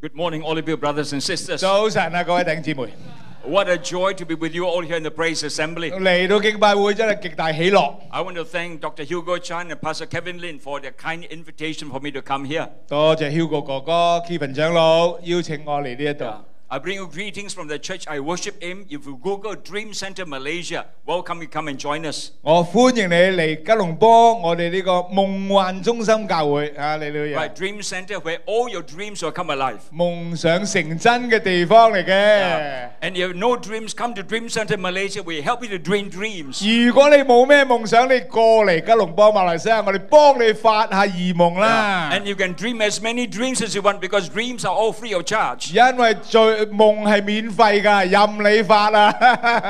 Good morning, all of you brothers and sisters. 早晨啊，各位弟兄姊妹， What a joy to be with you all here in the Praise Assembly. 嚟到敬拜会真系极大喜乐。 I want to thank Dr. Hugo Chan and Pastor Kevin Lin for their kind invitation for me to come here. 多谢 Hugo 哥哥、Kevin 长老邀请我嚟呢一度。 I bring you greetings from the church I worship in. If you Google Dream Center Malaysia, welcome you come and join us. 我欢迎你嚟吉隆坡，我哋呢个梦幻中心教会啊，你哋 Right, Dream Center where all your dreams will come alive. 梦想成真嘅地方嚟嘅。 And if you have no dreams, come to Dream Center Malaysia. We help you to dream dreams. 如果你冇咩梦想，你过嚟吉隆坡马来西亚，我哋帮你发下异梦啦。 And you can dream as many dreams as you want because dreams are all free of charge. 因为最 夢係免費㗎，任你發啊！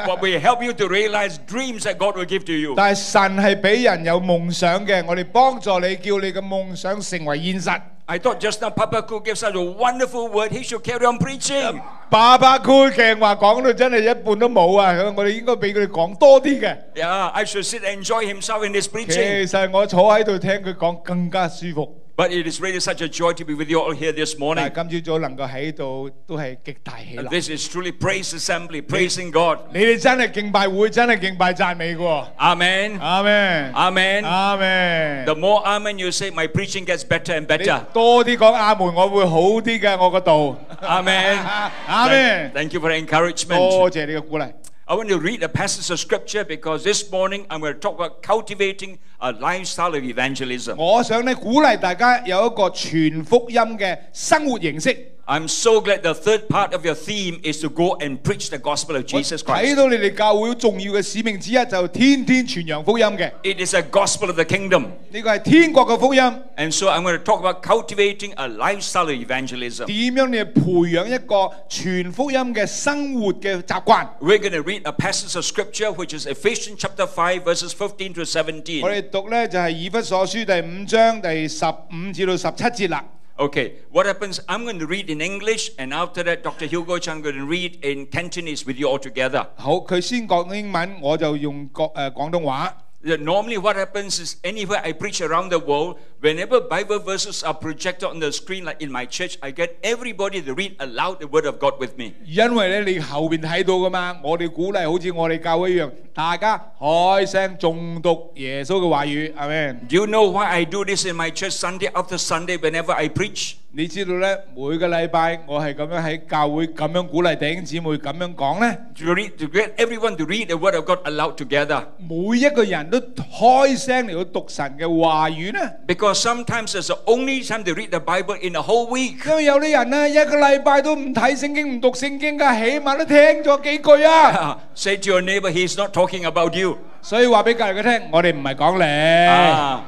But we help you to realize dreams that God will give to you. 但係神係俾人有夢想嘅，我哋幫助你，叫你嘅夢想成為現實。 I thought just now Papa Cook gave such a wonderful word. He should carry on preaching. 爸爸酷鏡話講到真係一半都冇啊！我哋應該俾佢哋講多啲嘅。 Yeah, I should sit and enjoy himself in his 其 preaching. 實我坐喺度聽佢講更加舒服。 But it is really such a joy to be with you all here this 但 morning. 系今朝早能够喺度都系极大喜 And 乐。 this is truly praise assembly, praising God. 你哋真系敬拜会，真系敬拜赞美嘅喎。 Amen. 阿咩？ Amen. 阿咩？ The more amen you say, my preaching gets better and 你 better. 多啲讲阿门，我会好啲嘅，我个道。 Amen. 阿 Thank, 咩？ thank you for the encouragement. 多谢你嘅鼓励。 I want to read a passage of scripture because this morning I'm going to talk about cultivating a lifestyle of evangelism. 我想咧鼓励大家有一个全福音嘅生活形式。 I'm so glad the third part of your theme is to go and preach the gospel of 我 Jesus 睇 Christ. 到你哋教会重要嘅使命之一就天天传扬福音嘅， It is a gospel of the kingdom. 呢个系天国嘅福音。 And so I'm going to talk about cultivating a lifestyle of evangelism. 点样你培养一个全福音嘅生活嘅习惯？ We're going to read a passage of scripture which is Ephesians chapter 5 verses 15 to 我 17. 哋读呢就系以弗所书第五章第十五至到十七节啦。 Okay, what happens? I'm going to read in English and after that Dr. Hugo Chan going to read in Cantonese with you all together. 好，佢先讲英文，我就用国诶广东话。 Yeah, Normally, what happens is anywhere I preach around the world, whenever Bible verses are projected on the screen, like in my church, I get everybody to read aloud the Word of God with me. 因为咧，你后边睇到噶嘛，我哋鼓励好似我哋教会一样，大家开声诵读耶稣嘅话语，系咪？ Do you know why I do this in my church Sunday after Sunday whenever I preach? 你知道咧，每个礼拜我系咁样喺教会咁样鼓励弟兄姊妹咁样讲咧， To, read, to get everyone to read the Word of God aloud together. 每一个人 都開聲嚟到讀神嘅話語咧。 Because sometimes it's the only time they read the Bible in a whole week. 因為有啲人咧一個禮拜都唔睇聖經唔讀聖經噶，起碼都聽咗幾句啊。 Say to your neighbor, he's not talking about you. 所以話俾隔離佢聽，我哋唔係講你。 Ah,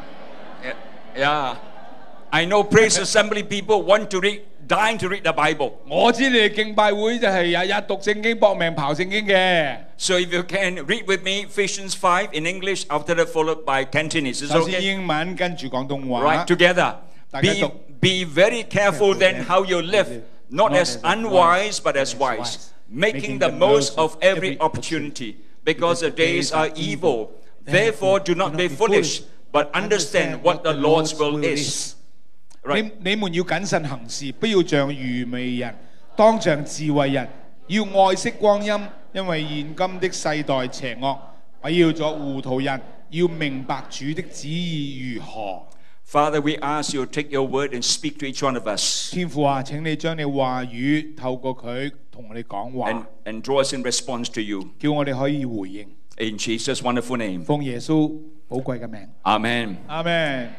yeah, yeah. I know praise assembly people want to read, dying to read the Bible. 我知你哋敬拜會就係日日讀聖經搏命刨聖經嘅。 So if you can read with me Ephesians 5 in English, after that followed by Cantonese. Is it 首先 okay? 英文跟住广东话 Right,。together. 大家 Be, 读。 be very careful then how you live, not as unwise but as wise, making the most of every opportunity, because the days are evil. Therefore, do not be foolish, but understand what the Lord's will is. 你 Right. 你们要谨慎行事，不要像愚昧人，当像智慧人， 要愛惜光陰，因為現今的世代邪惡。不要作糊塗人，要明白主的旨意如何。 Father, we ask you to take your word and speak to each one of us 天父啊，請你將你話語透過佢同我哋講 and, 話， and draw us in response to you. 叫我哋可以回應， In Jesus' wonderful name. 奉耶穌寶貴嘅名。 Amen. 阿咩？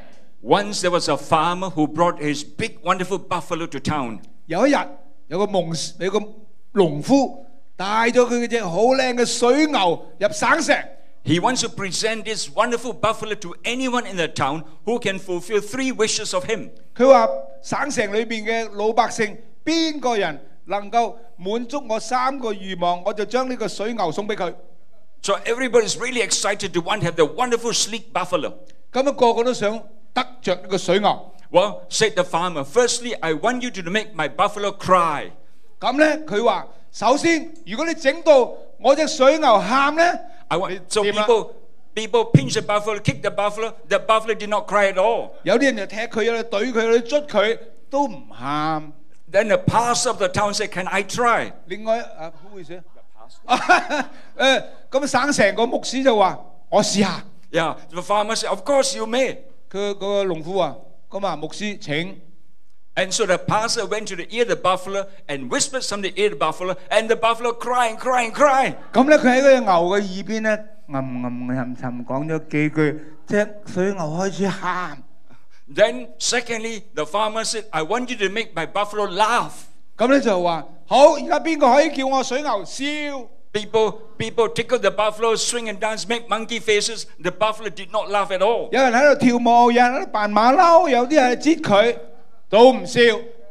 Once there was a farmer who brought his big, wonderful buffalo to town. 有一日有個夢有個 农夫带咗佢只好靓嘅水牛入省城。 He wants to present this wonderful buffalo to anyone in the town who can fulfill three wishes of him. 佢话省城里边嘅老百姓，边个人能够满足我三个愿望，我就将呢个水牛送俾佢。 So everybody's really excited to want to have the wonderful, sleek buffalo. 咁样个个都想得着呢个水牛。 Well, said the farmer, firstly, I want you to make my buffalo cry. 咁咧，佢話首先，如果你整到我隻水牛喊咧， I want, so 點啦？ people, people pinch the buffalo, kick the buffalo. The buffalo did not cry at all. 有啲人就踢佢，有啲懟佢，有啲捽佢，都唔喊。 Then the pastor of the town said, Can I try? 另外啊，who is it？誒咁省成個牧師就話：我試下。 Yeah, the farmer said, Of course you may. 佢嗰個農夫話：咁啊，牧師請。 And so the pastor went to the ear of the buffalo and whispered something to the ear of the buffalo, and the buffalo crying, crying, crying. 咁咧，佢喺嗰只牛嘅耳边咧，吟吟沉沉讲咗几句，只水牛开始喊。 Then, secondly, the farmer said, I want you to make my buffalo laugh. 咁咧就话：好，而家边个可以叫我水牛笑？ People, people tickle the buffalo, swing and dance, make monkey faces. The buffalo did not laugh at all. 有人喺度跳舞，有人喺度扮马骝，有啲人挤佢， 都唔笑。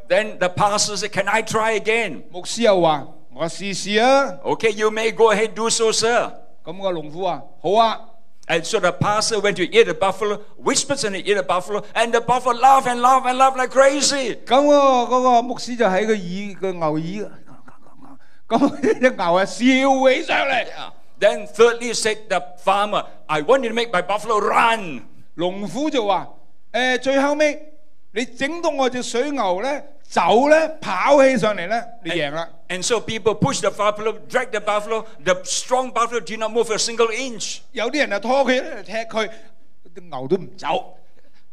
Then the pastor said, Can I try again? 牧师又话：我试试啊。 Okay, you may go ahead, do so, sir. 咁个农夫话：好啊。 And so the pastor went to ear the buffalo, whispered in the ear of the buffalo, and the buffalo laughed and laughed and laughed like crazy. 咁嗰个嗰个牧师就喺个耳个牛耳，咁只牛啊笑起上嚟。 Then thirdly said the farmer, I want you to make my buffalo run. 农夫就话：诶、最后尾 你整到我隻水牛咧走咧跑起上嚟咧，你贏啦。 And so people pushed the buffalo, dragged the buffalo. The strong buffalo did not move a single inch. 有啲人就拖佢咧踢佢，啲牛都唔走。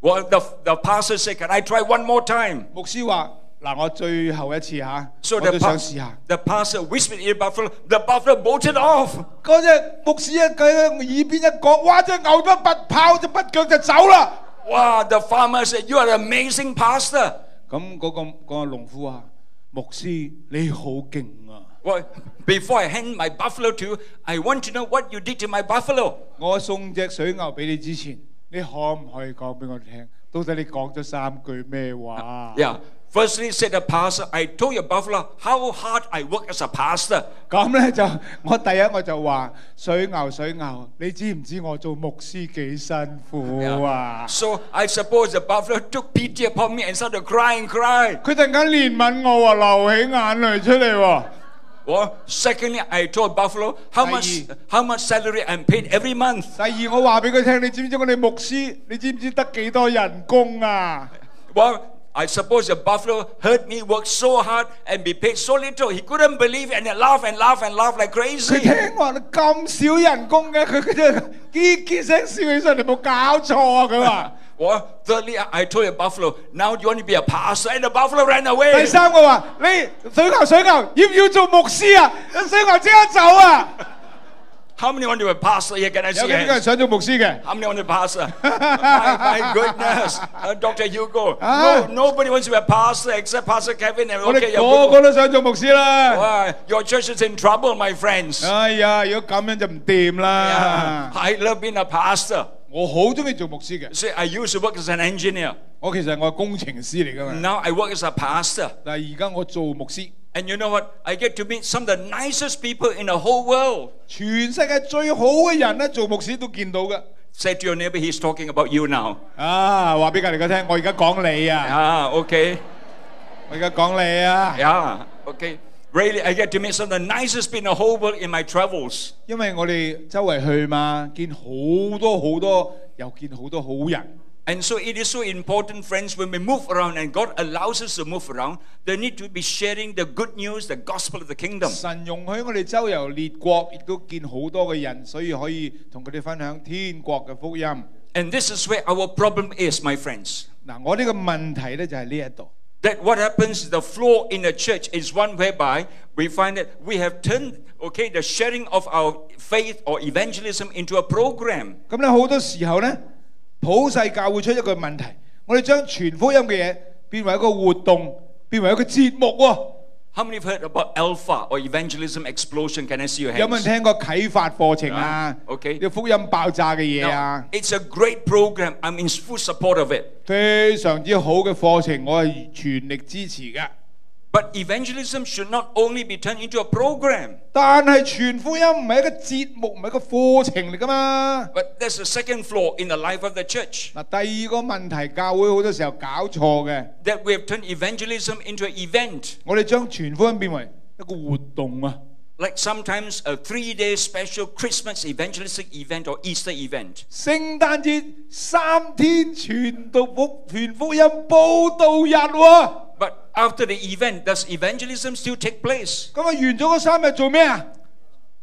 Well, the, the pastor said, Can I try one more time? 牧師話：嗱，我最後一次嚇， So 我 the, 都 pa- 想試下。 the pastor whispered in the buffalo, the buffalo bolted off. 嗰只牧師一佢耳邊一講，哇！只牛都不跑就不腳就走啦。 Wow, the farmer said, You are an amazing pastor. 咁嗰、个嗰、个农夫话：牧师你好劲啊！ Well, before I hand my buffalo to you, I want to know what you did to my buffalo. 我送只水牛俾你之前，你可唔可以讲俾我听？到底你讲咗三句咩话？ Yeah. Firstly, said the pastor, I told your buffalo how hard I work as a pastor. 咁咧就我第一我就话水牛水牛，你知唔知我做牧师几辛苦啊？ So I suppose the buffalo took pity upon me and started crying, crying. 佢突然间怜悯我喎，流起眼泪出嚟喎。 Well, secondly, I told buffalo how much how much salary I'm paid every month. 第二我话俾佢听，你知唔知我哋牧师？你知唔知得几多人工啊？ Well, I suppose the buffalo heard me work so hard and be paid so little. He couldn't believe it and he laugh and laugh and laugh like 佢 crazy. 听话你咁少人工嘅，佢佢真系结结声笑起上嚟，冇搞错啊！佢话。 Well, thirdly, I I told the buffalo, now do you want to be a pastor? And the buffalo ran 第 away. 三个话：你水牛水牛，要唔要做牧师啊？水牛即刻走啊！ How many want to be a pastor here? Can I 有 see 几个 hands? 人想做牧师嘅？ How many want to be a pastor? my, my goodness. Uh, Dr. Hugo. Ah. No, nobody wants to be a pastor except Pastor Kevin. And 我哋 okay, 个 you're 个 good. 都想做牧师啦。 Wow, your church is in trouble, my friends. 哎呀，如果咁样就唔掂 Yeah, 啦。 I love being a pastor. 我好中意做牧师嘅。 See, I used to work as an engineer. 我其实我系工程师嚟噶嘛， Now I work as a pastor. 但系而家我做牧师， And you know what? I get to meet some of the nicest people in the whole world. 全世界最好嘅人咧，做牧师都见到嘅。 Say to your neighbor, he's talking about you now. 啊，话俾隔离个听，我而家讲你啊， Ah, okay. 我而家讲你啊， Yeah, okay. Really, I get to meet some of the nicest people in the whole world in my travels. 因为我哋周围去嘛，见好多好多，又见好多好人。 And so it is so important, friends, when we move around and God allows us to move around, they need to be sharing the good news, the gospel of the kingdom. 神容许我哋周游列国，亦都见好多嘅人，所以可以同佢哋分享天国嘅福音。 And this is where our problem is, my friends. 嗱，我呢个问题咧就系呢一度。 That what happens, the flow in the church is one whereby we find that we have turned, okay, the sharing of our faith or evangelism into a program. 咁咧好多时候咧， 普世教會出一個問題，我哋將傳福音嘅嘢變為一個活動，變為一個節目喎。 How many have heard about Alpha or evangelism explosion? Can I see your 有冇人 hands? 聽過啟發課程啊？ OK 啲福音爆炸嘅嘢 Now, 啊， it's a great program. I'm in full support of it. 非常之好嘅課程，我係全力支持嘅。 But evangelism should not only be turned into a program. 但系传福音唔系一个节目，唔系一个课程嚟噶嘛。 But there's a second flaw in the life of the church 嗱，第二个问题，教会好多时候搞错嘅， that we have turned evangelism into an event. 我哋将传福音变为一个活动啊。 Like sometimes a three day special Christmas evangelistic event or Easter event. 圣诞节三天传道福传福音报道日喎、 But after the event, does evangelism still take place? 咁啊，完咗嗰三日做咩啊？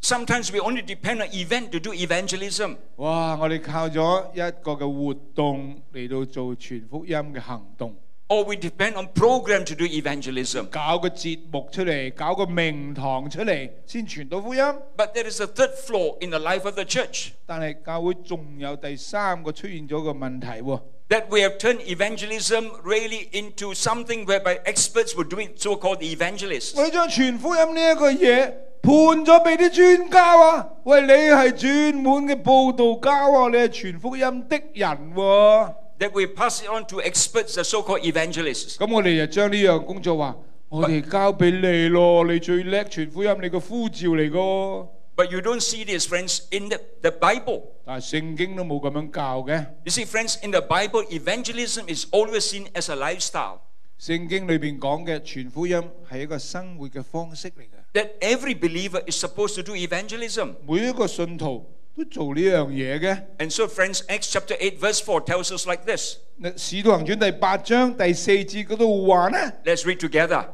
Sometimes we only depend on event to do evangelism. 哇！我哋靠咗一个嘅活动嚟到做传福音嘅行动， Or we depend on program to do evangelism. 搞个节目出嚟，搞个名堂出嚟，先传到福音。 But there is a third flaw in the life of the church 但系教会仲有第三个出现咗个问题喎。 that we have turned evangelism really into something whereby experts would do it, so-called evangelists. 我哋将传福音呢一个嘢判咗俾啲专家啊！喂，你系专门嘅报道家喎，你系传福音的人喎。 That we pass it on to experts, the so-called evangelists. 咁我哋就将呢样工作话，我哋交俾你咯，你最叻传福音，你个呼召嚟个。 But you don't see this, friends, in the, the Bible. 但系圣经都冇咁样教嘅。 You see, friends, in the Bible, evangelism is always seen as a lifestyle. 圣经里边讲嘅传福音系一个生活嘅方式嚟嘅， That every believer is supposed to do evangelism. 每一个信徒都做呢样嘢嘅。 And so, friends, Acts chapter 8, verse 4 tells us like this. 嗱使徒行传第八章第四节嗰度话呢， Let's read together.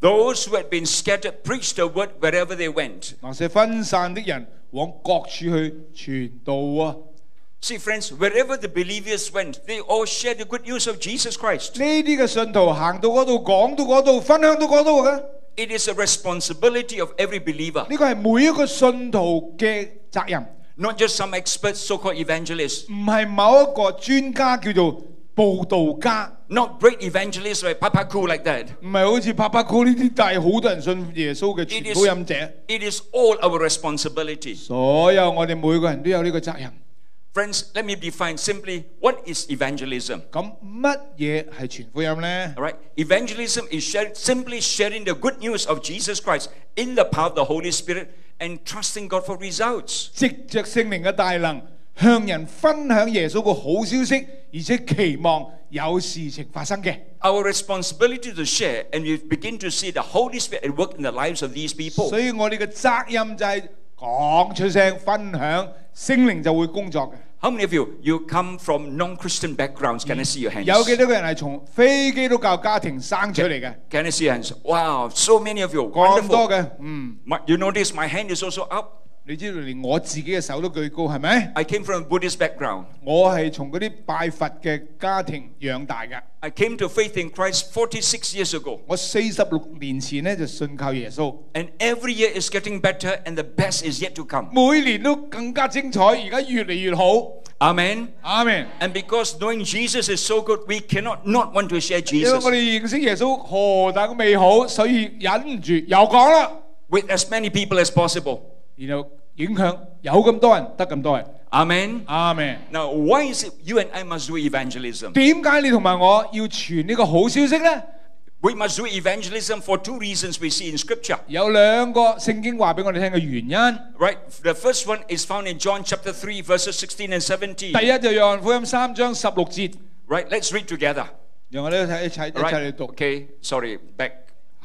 Those who had been scattered preached the word wherever they went. 那些分散的人往各处去传道啊！ See, friends, wherever the believers went, they all shared the good news of Jesus Christ. 呢啲嘅信徒行到嗰度，讲到嗰度，分享到嗰度嘅， It is a responsibility of every believer, 呢个系每一个信徒嘅责任， not just some experts, so called evangelists, 唔系某一个专家叫做 报道家， not great evangelists like Papa Cool like that. 唔系好似帕帕库呢啲，但系好多人信耶稣嘅传福音者。 It is all our responsibility. 所有我哋每个人都有呢个责任。 Friends, let me define simply what is evangelism. 咁乜嘢系传福音呢？ All right, evangelism is share, simply sharing the good news of Jesus Christ in the power of the Holy Spirit and trusting God for results. 藉着圣灵嘅大能，向人分享耶稣个好消息， 而且期望有事情发生嘅。 Our responsibility to share, and we begin to see the Holy Spirit at work in the lives of these people. 所以我哋嘅责任就系讲出声，分享，圣灵就会工作嘅。 How many of you you come from non-Christian backgrounds? Can I see your hands? 有几多个人系从非基督教家庭生出嚟嘅？ Can I see your hands? Wow, so many of you. 咁多 Wonderful. 嘅，嗯， My, you notice my hand is also up. 你知道连我自己嘅手都举高，系咪？ I came from a Buddhist background. 我系从嗰啲拜佛嘅家庭养大嘅。 I came to faith in Christ 46 years ago. 我四十六年前咧就信靠耶稣， And every year is getting better and the best is yet to come. 每年都更加精彩，而家越嚟越好。 Amen. 阿明， And because knowing Jesus is so good, we cannot not want to share 因为 Jesus 我哋认识耶稣何等美好，所以忍唔住又讲啦， with as many people as possible. 然后影响有咁多人得咁多人。 Amen. 阿明， Now, why is it you and I must do evangelism? 点解你同埋我要传呢个好消息呢？ We must do evagelism for two reasons we see in Scripture. 有两个圣经话俾我哋听嘅原因。 Right? The first one is found in John chapter 3, verses 16 and 17. 第一就约翰福音三章十六节， Right? Let's read together. 让我哋一齐一齐一 All 齐 right? 嚟读。 Okay, sorry, back.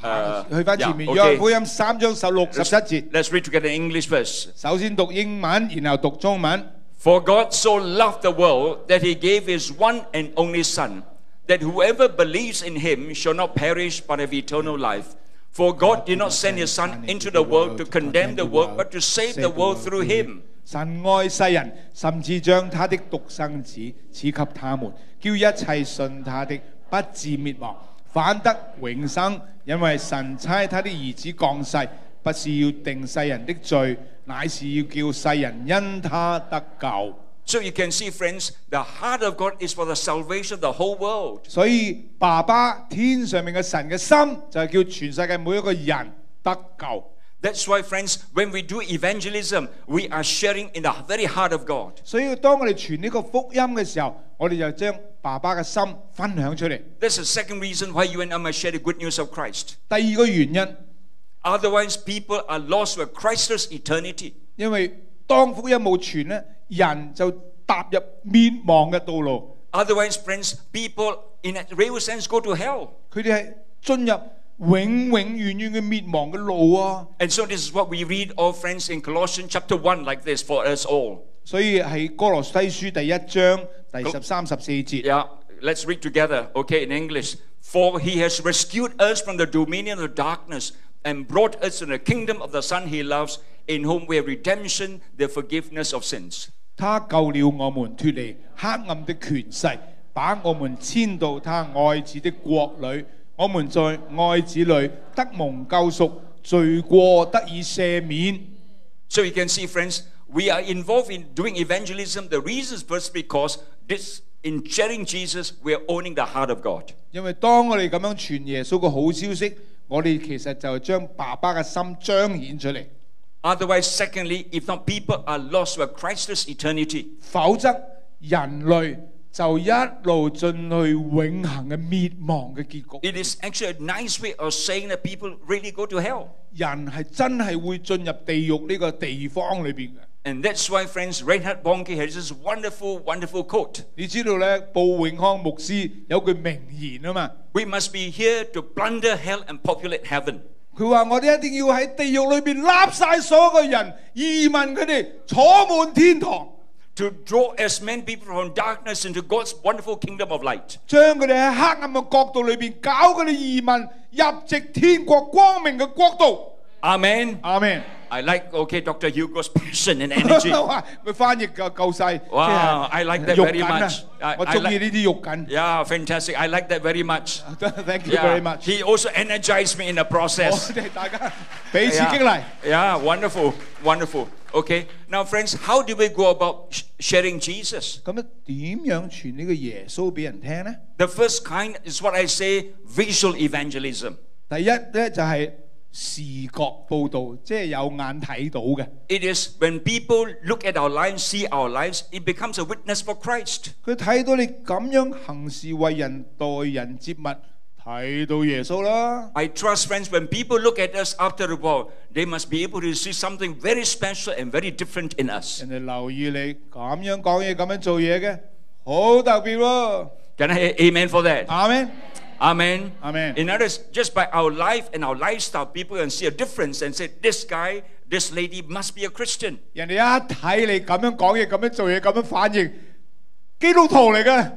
Uh, 去翻 yeah, 前面，约翰 okay. 福音三章十六十七节。 Let's read together in English first. 首先读英文，然后读中文。 For God so loved the world that he gave his one and only Son, that whoever believes in him shall not perish but have eternal life. For God did not send his Son into the world to condemn the world, but to save the world through him. 神爱世人，甚至将他的独生子赐给他们，叫一切信他的不至灭亡， 反得永生。因為神差他的兒子降世，不是要定世人的罪，乃是要叫世人因他得救。 So you can see, friends, the heart of God is for the salvation of the whole world. 所以爸爸天上面嘅神嘅心就係叫全世界每一個人得救。 That's why, friends, when we do evangelism, we are sharing in the very heart of God. 所以当我哋传呢个福音嘅时候，我哋就将爸爸嘅心分享出嚟。 That's the second reason why you and I must share the good news of Christ. 第二个原因， Otherwise, people are lost with Christless eternity. 因为当福音冇传咧，人就踏入灭亡嘅道路， Otherwise, friends, people in a real sense go to hell. 佢哋系进入 永永远远嘅灭亡嘅路啊！ And so this is what we read, all friends, in Colossians chapter 1 like this for us all. 所以系哥罗西书第一章第十三十四节， Yeah, let's read together, okay, in English. For he has rescued us from the dominion of darkness and brought us to the kingdom of the Son he loves, in whom we have redemption, the forgiveness of sins. 他救了我们脱离黑暗的权势，把我们迁到他爱子的国里。 我們在愛子裏得蒙救贖，罪過得以赦免。 So you can see, friends, we are involved in doing evangelism. The reason is first because this in sharing Jesus, we are owning the heart of God. 因為當我哋咁樣傳耶穌嘅好消息，我哋其實就係將爸爸嘅心彰顯出嚟。 Otherwise, secondly, if not, people are lost to a Christless eternity. 否則人類 就一路進去永恆嘅滅亡嘅結局。 It is actually a nice way of saying that people really go to hell. 人係真係會進入地獄呢個地方裏邊嘅。 And that's why, friends, Reinhard Bonnke has this wonderful, wonderful quote. 你知道咧，布永康牧師有句名言啊嘛， We must be here to plunder hell and populate heaven. 佢話我哋一定要喺地獄裏邊笠晒所有嘅人，移民佢哋坐滿天堂， To draw as many people from darkness into God's wonderful kingdom of light. 将佢哋喺黑暗嘅国度里边搞佢哋移民入籍天国光明嘅国度。 Amen. 阿咩？ I like, okay, Dr. Hugo's passion and energy. 哇佢翻译够够晒，哇即系 I like that 肉 very 紧啊 much. I- 我 I 中意 like- 呢啲肉紧。 Yeah, fantastic. I like that very much. Thank you very Yeah. much。 He also energized me in the 我 process. 哋大家彼此激励。 Yeah, wonderful, wonderful. Okay, now, friends, how do we go about sh- sharing Jesus? 咁样点样传呢个耶稣俾人听呢？ The first kind is what I say visual evangelism. 第一咧就系 视觉报导，即系有眼睇到嘅。 It is when people look at our lives, see our lives, it becomes a witness for Christ. 佢睇到你咁样行事为人、待人接物，睇到耶稣啦。 I trust, friends, when people look at us after a while, they must be able to see something very special and very different in us. 人哋留意你咁样讲嘢、咁样做嘢嘅，好特别喎。 Can I hear amen for that? 阿咩？ Amen. Amen. In others, just by our life and our lifestyle, people can see a difference and say, this guy, this lady must be a Christian. 人哋一睇你咁样讲嘢、咁样做嘢、咁样反应，基督徒嚟嘅。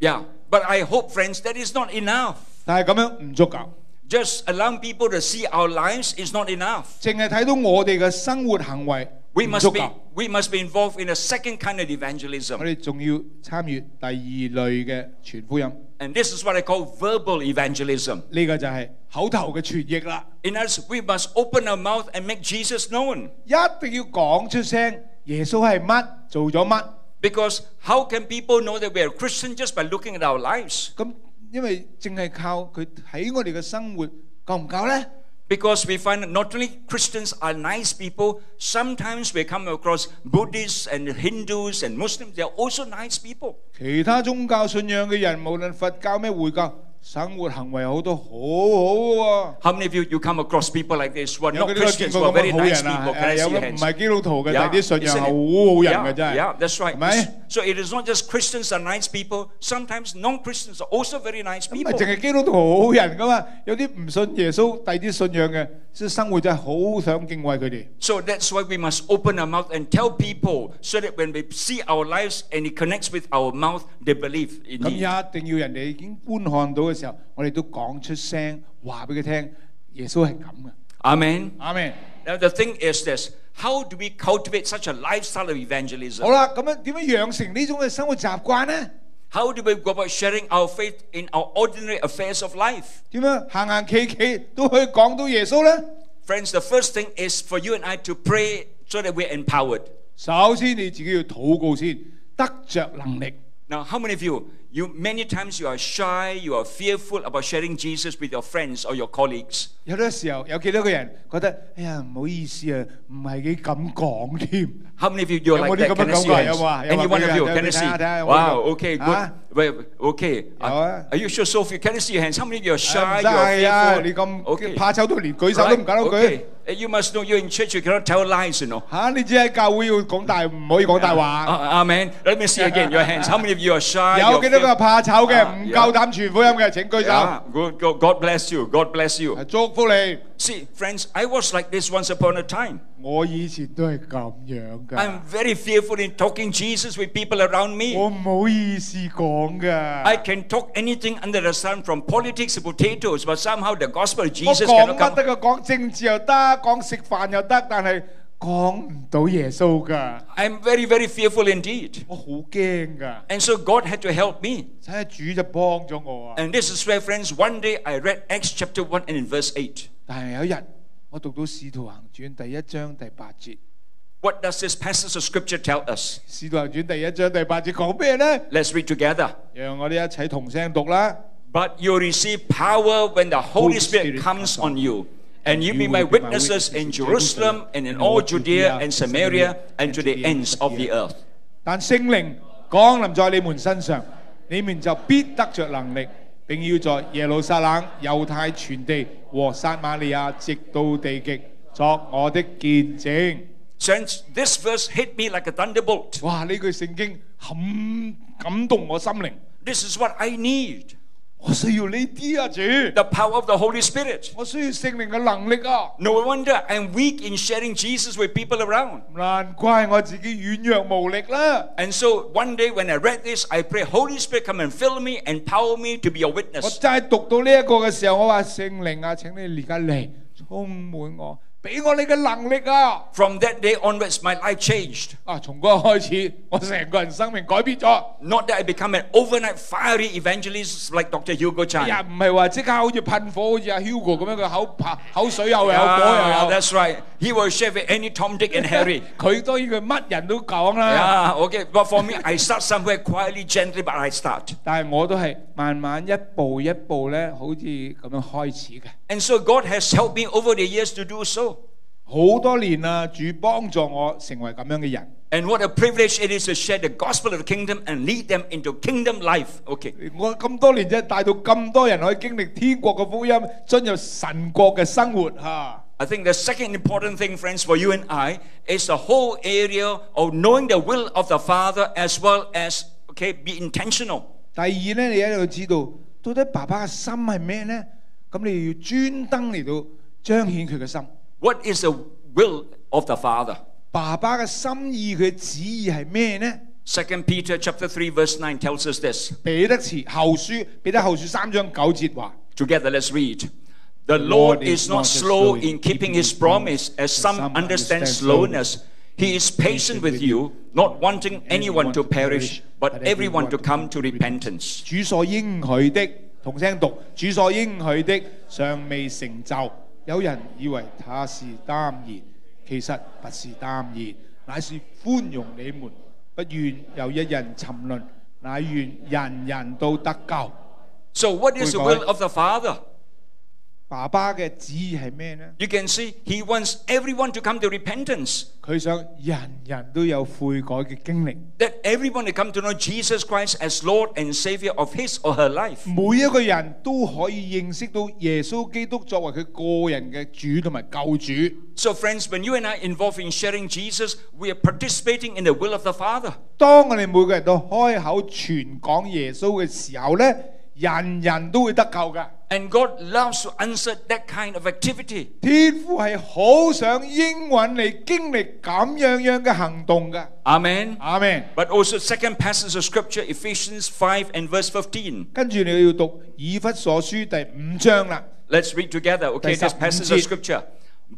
Yeah. But I hope, friends, that is not enough. 但系咁样唔足够， Just allowing people to see our lives is not enough. 净系睇到我哋嘅生活行为 We 唔 must 足 be 够。 we must be involved in a second kind of 我 evangelism. 哋仲要参与第二类嘅传福音， And this is what I call verbal evangelism. 呢、个就系口头嘅传译啦。 In others, we must open our mouth and make Jesus known. 一定要讲出声，耶稣系乜，做咗乜。 Because how can people know that we are Christian just by looking at our lives? 咁因为净系靠佢睇我哋嘅生活够唔够呢？ Because we find that not only Christians are nice people, sometimes we come across Buddhists and Hindus and Muslims, they are also nice people. 其他宗教信仰嘅人，无论佛教咩回教，生活行为好多好好 How many of you you come across people like this who are 喎。有 not 几多见 Christians, who 过 are 咁 very 嘅好 nice 人啊？ people? Can I 诶有 see your 个唔 hands? 系基督徒嘅， Yeah, 但系啲信仰 isn't 系 it? 好好人嘅 Yeah, 真系。 yeah, that's right. 系咪？ So it is not just Christians are nice people. Sometimes non-Christians are also very nice 唔系 people. 净系基督徒好人噶嘛，有啲唔信耶稣，第啲信仰嘅，即系生活真系好想敬畏佢哋。 So that's why we must open our mouth and tell people so that when they see our lives and it connects with our mouth, they believe in 咁 it. 一定要人哋已经观看到 嘅时候，我哋都讲出声，话俾佢听，耶稣系咁嘅。 Amen. 阿咩？ Now the thing is this: how do we cultivate such a lifestyle of evangelism? 好啦，咁样点样养成呢种嘅生活习惯呢？ How do we go about sharing our faith in our ordinary affairs of life? 点样行行企企都可以讲到耶稣呢？ Friends, the first thing is for you and I to pray so that we're empowered. 首先你自己要祷告先，得着能力。 Now, how many of you, you many times you are shy, you are fearful about sharing Jesus with your friends or your colleagues. 有啲时候有几多个人觉得，哎呀唔好意思啊，唔系几敢讲添。 How many of you you're 有 like 冇啲 that? 咁 Can 嘅 I see 感 your 觉？有 hands? 冇啊？有 Any 冇 one of you? Can I 睇 see? 下睇下有冇 Wow. Okay. Good. 啊 Well, okay. 有啊。 Are you sure, Sophie? Can I see your hands? How many of you are 唔 shy? 得 You are 系啊！ fearful? 你咁 Okay. 怕丑到连举手都唔敢 Right, 举 okay.。 Uh, You must know you're in church, you cannot tell lies, you know. 吓、你只喺教会要讲大，唔可以讲大 Uh, 话。 amen. Let me see again your hands. How many of you are shy? 有 You're 几多 个 fear- 怕丑嘅，啊唔够胆传福音嘅？请举手。 Yeah, good, good. God bless you. God bless you. 祝福你。 See, friends, I was like this once upon a time. 我以前都系咁样㗎， I'm very fearful in talking Jesus with people around me. 我唔好意思讲㗎。 I can talk anything under the sun from politics to potatoes, but somehow the gospel of 我 Jesus 讲 cannot 乜 come. 得㗎？讲政治又得，讲食饭又得，但系讲唔到耶稣㗎。 I'm very, very fearful indeed. 我好惊㗎， And so God had to help me. 真系主就帮咗我啊！ And this is where, friends, one day I read Acts chapter 1 and in verse 8. 但系有一日，我读到《使徒行传》第一章第八节，《 What does this passage of scripture tell us? 使徒行传》第一章第八节讲咩呢？ Let's read together. 让我哋一齐同声读啦。 But you receive power when the Holy Holy Spirit Spirit comes comes on you. And you You be my will be my witnesses in witnesses in Jerusalem Jerusalem and in and all all Judea Judea and and Samaria Samaria and to the ends of the earth. 但圣灵降临在你们身上，你们就必得着能力，并要在耶路撒冷、犹太全地和撒玛利亚直到地极作我的见证。 Since this verse hit me like a thunderbolt. 哇！呢句圣经很感动我心灵， This is what I need 我需要呢啲啊，主！ the power of the Holy Spirit. 我需要圣灵嘅能力啊！ No wonder I'm weak in sharing Jesus with people around. 难怪我自己软弱无力啦！ And so one day when I read this, I pray, Holy Spirit, come and fill me, empower me to be a 我 witness. 真系读到呢一个嘅时候，我话圣灵啊，请你而家嚟充满我，俾我你嘅能力啊！ From that day onwards, my life changed. 啊，从嗰日开始，我成个人生命改变咗。 Not that I become an overnight fiery evangelist like Dr. Hugo 哎呀， Chan. 唔系话即刻好似喷火，好似阿 Hugo 咁样嘅口拍口水又有，火又 Yeah, 有。 that's right. He will share with any Tom, Dick, and Harry. 佢当然佢乜人都讲啦。 Yeah, okay. But for me, I start somewhere quietly, gently, but I start. 但系我都系慢慢一步一步咧，好似咁样开始嘅。 And so God has helped me over the years to do so. 好多年啦，主幫助我成為咁樣嘅人。 And what a privilege it is to share the gospel of the kingdom and lead them into kingdom life. Okay. 我咁多年真係帶到咁多人可以經歷天國嘅福音，進入神國嘅生活嚇。 I think the second important thing, friends, for you and I is the whole area of knowing the will of the Father as well as, okay, be intentional. 第二咧，你一定要知道到底爸爸嘅心係咩咧？咁你要專登嚟到彰顯佢嘅心。 What is the will of the Father? 爸爸嘅心意，佢嘅旨意系咩呢？ Second Peter chapter 3 verse 9 tells us this. 彼得词后书，彼得后书三章九节话： Together let's read. The Lord is not slow in keeping his promise as some understand slowness. He is patient with you, not wanting anyone to perish, but everyone to come to repentance. 主所应许的，同声读：主所应许的尚未成就。 有人以為他是擔言，其實不是擔言，乃是寬容你們，不願有一人沉淪，乃願人人都得救。 So what is the will of the Father? 爸爸嘅旨意係咩呢？ You can see he wants everyone to come to repentance. 佢想人人都有悔改嘅經歷， That everyone to come to know Jesus Christ as Lord and Savior of his or her life. 每一個人都可以認識到耶穌基督作為佢個人嘅主同埋救主。 So friends, when you and I involve in sharing Jesus, we are participating in the will of the Father. 當我哋每個人都開口傳講耶穌嘅時候呢，人人都會得救噶。 And God loves to answer that kind of activity. 天父系好想应允你经历咁样样嘅行动噶。 Amen. 阿门。 But also second passage of scripture, Ephesians 5 and verse 15. 跟住你要读以弗所书第五章啦。 Let's read together, okay, this passage of scripture.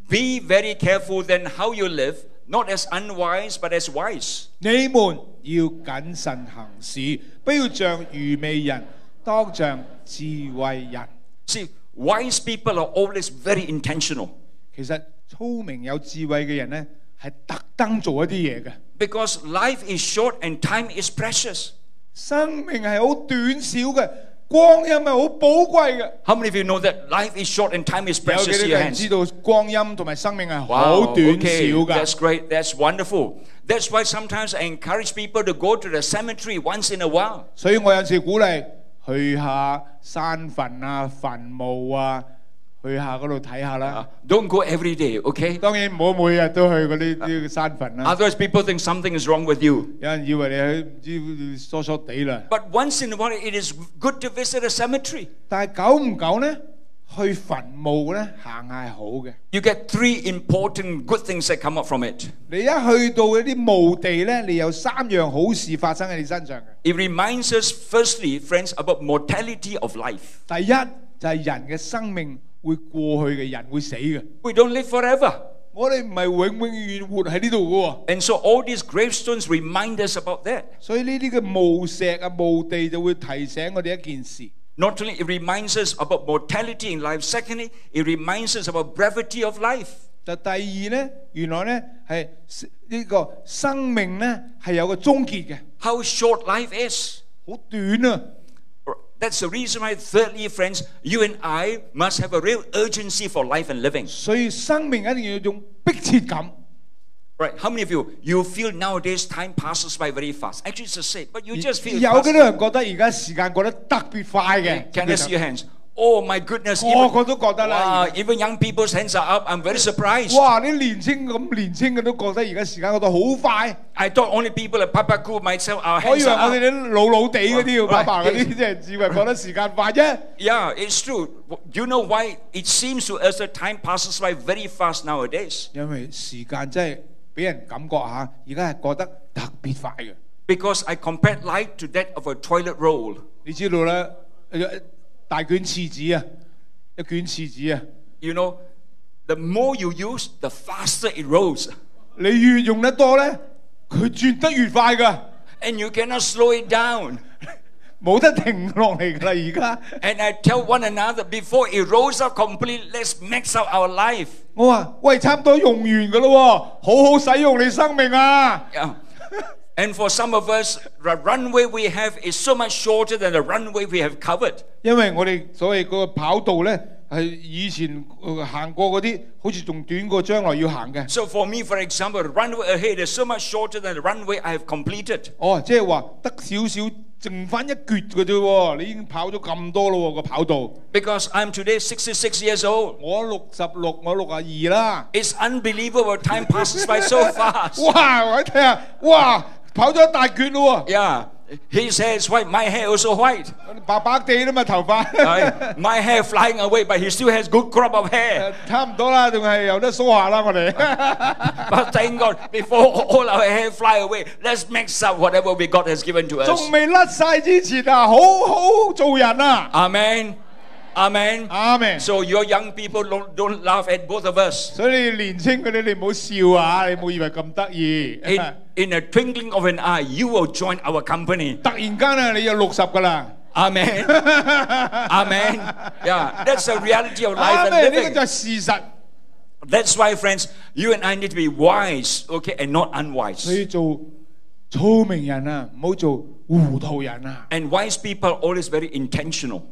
Be very careful then how you live, not as unwise, but as wise. 你们要谨慎行事，不要像愚昧人，当像智慧人。 See, wise people are always very intentional 其实聪明有智慧嘅人呢，系特登做一啲嘢嘅。 because life is short and time is precious. 生命系好短小嘅，光阴系好宝贵嘅。 How many of you know that life is short and time is 有 precious 几 in 多 your 人知 hands? 道光阴同埋生命系 Wow, 好短 okay, 小㗎？ that's great, that's wonderful. That's why sometimes I encourage people to go to the cemetery once in a while. 所以我有时鼓励 去下山墳啊、墳墓啊， 去下嗰度睇下啦。 Uh, don't go every day, okay? 當然唔好每日都去嗰啲啲山墳啦。 Otherwise, people think something is wrong with you. 有人以為你去唔知疏疏地啦。 But once in a while, it is good to visit a cemetery. 但係久唔久咧， 去墳墓咧行下係好嘅。 You get three important good things that come up from it. 你一去到嗰啲墓地咧，你有三樣好事發生喺你身上嘅。 It reminds us, firstly, friends, about mortality of life. 第一就係人嘅生命會過去嘅，人會死嘅。 We don't live forever. 我哋唔係永永遠遠活喺呢度嘅喎， And so all these gravestones remind us about that. 所以呢啲嘅墓石啊、墓地就會提醒我哋一件事。 Not only it reminds us about mortality in life, secondly, it reminds us about brevity of life. 就第二咧，原来咧系呢个生命咧系有个终结嘅， How short life is. 好短啊！ That's the reason why, thirdly, friends, you and I must have a real urgency for life and living. 所以生命一定要有种迫切感。 Right? How many of you you feel nowadays time passes by very fast? Actually, it's the same, but you just feel. 有 it 几 passes. 多人觉得而家时间过得特别快嘅？ Can I see your hands? Oh my goodness! 个个都觉得 Wow, 啦。 even young people's hands are up. I'm very surprised. 哇！啲年青咁年青嘅都觉得而家时间过得好快。 I thought only people like Papa Ku, myself, our 我以 hands 为 are 我哋 up. 啲老老地嗰啲要 Right. 爸爸嗰啲，即系以为觉得时间快啫。 Yeah, it's true. Do you know why it seems to us that time passes by very fast nowadays? 因为时间真系 俾人感觉下，而家系过得特别快嘅。 Because I compared life to that of a toilet roll. 你知道咧，大卷厕纸啊，一卷厕纸啊， You know, the more you use, the faster it rolls. 你越用得多咧，佢转得越快噶， And you cannot slow it down. 冇得停落嚟噶啦！而家 And I tell one another, before it rolls out completely, let's max out our life. 我话：喂，差唔多用完噶咯喎，好好使用你生命啊！ Yeah. And for some of us, the runway we have is so much shorter than the runway we have covered. 因为我哋所谓嗰个跑道咧， 系以前呃行过嗰啲，好似仲短过将来要行嘅。 So for me, for example, the runway ahead is so much shorter than the runway I have completed. 哦，即系话得少少，剩翻一橛嘅啫喎，你已经跑咗咁多咯喎个跑道。 Because I'm today 66 years old. 我六十六，我六啊二啦。 It's unbelievable. Time passes by so fast. 哇！我一睇下，哇，跑咗一大橛咯 Yeah. His hair is white. My hair also white. 喎，白白地啦嘛头发。 Right? My hair flying away, but he still has good crop of hair. 差唔多啦，仲系有得梳下啦，我哋。 But thank God, before all our hair fly away, let's mix up whatever we God has given to us. 仲未甩晒之前啊，好好做人啊！ Amen. Amen. 阿明。 So your young people don't, don't laugh at both of us. 所以你年青嗰啲，你唔好笑啊！你冇以为咁得意。 In, in a twinkling of an eye, you will join our company. 突然间啊，你有六十噶啦。 Amen. Amen. Yeah, that's the reality of 阿 life 明 and 呢个 living. 就系事实。 That's why, friends, you and I need to be wise, okay, and not 所 unwise. 以做聪明人啊，唔好做糊涂人啊。 And wise people are always very intentional.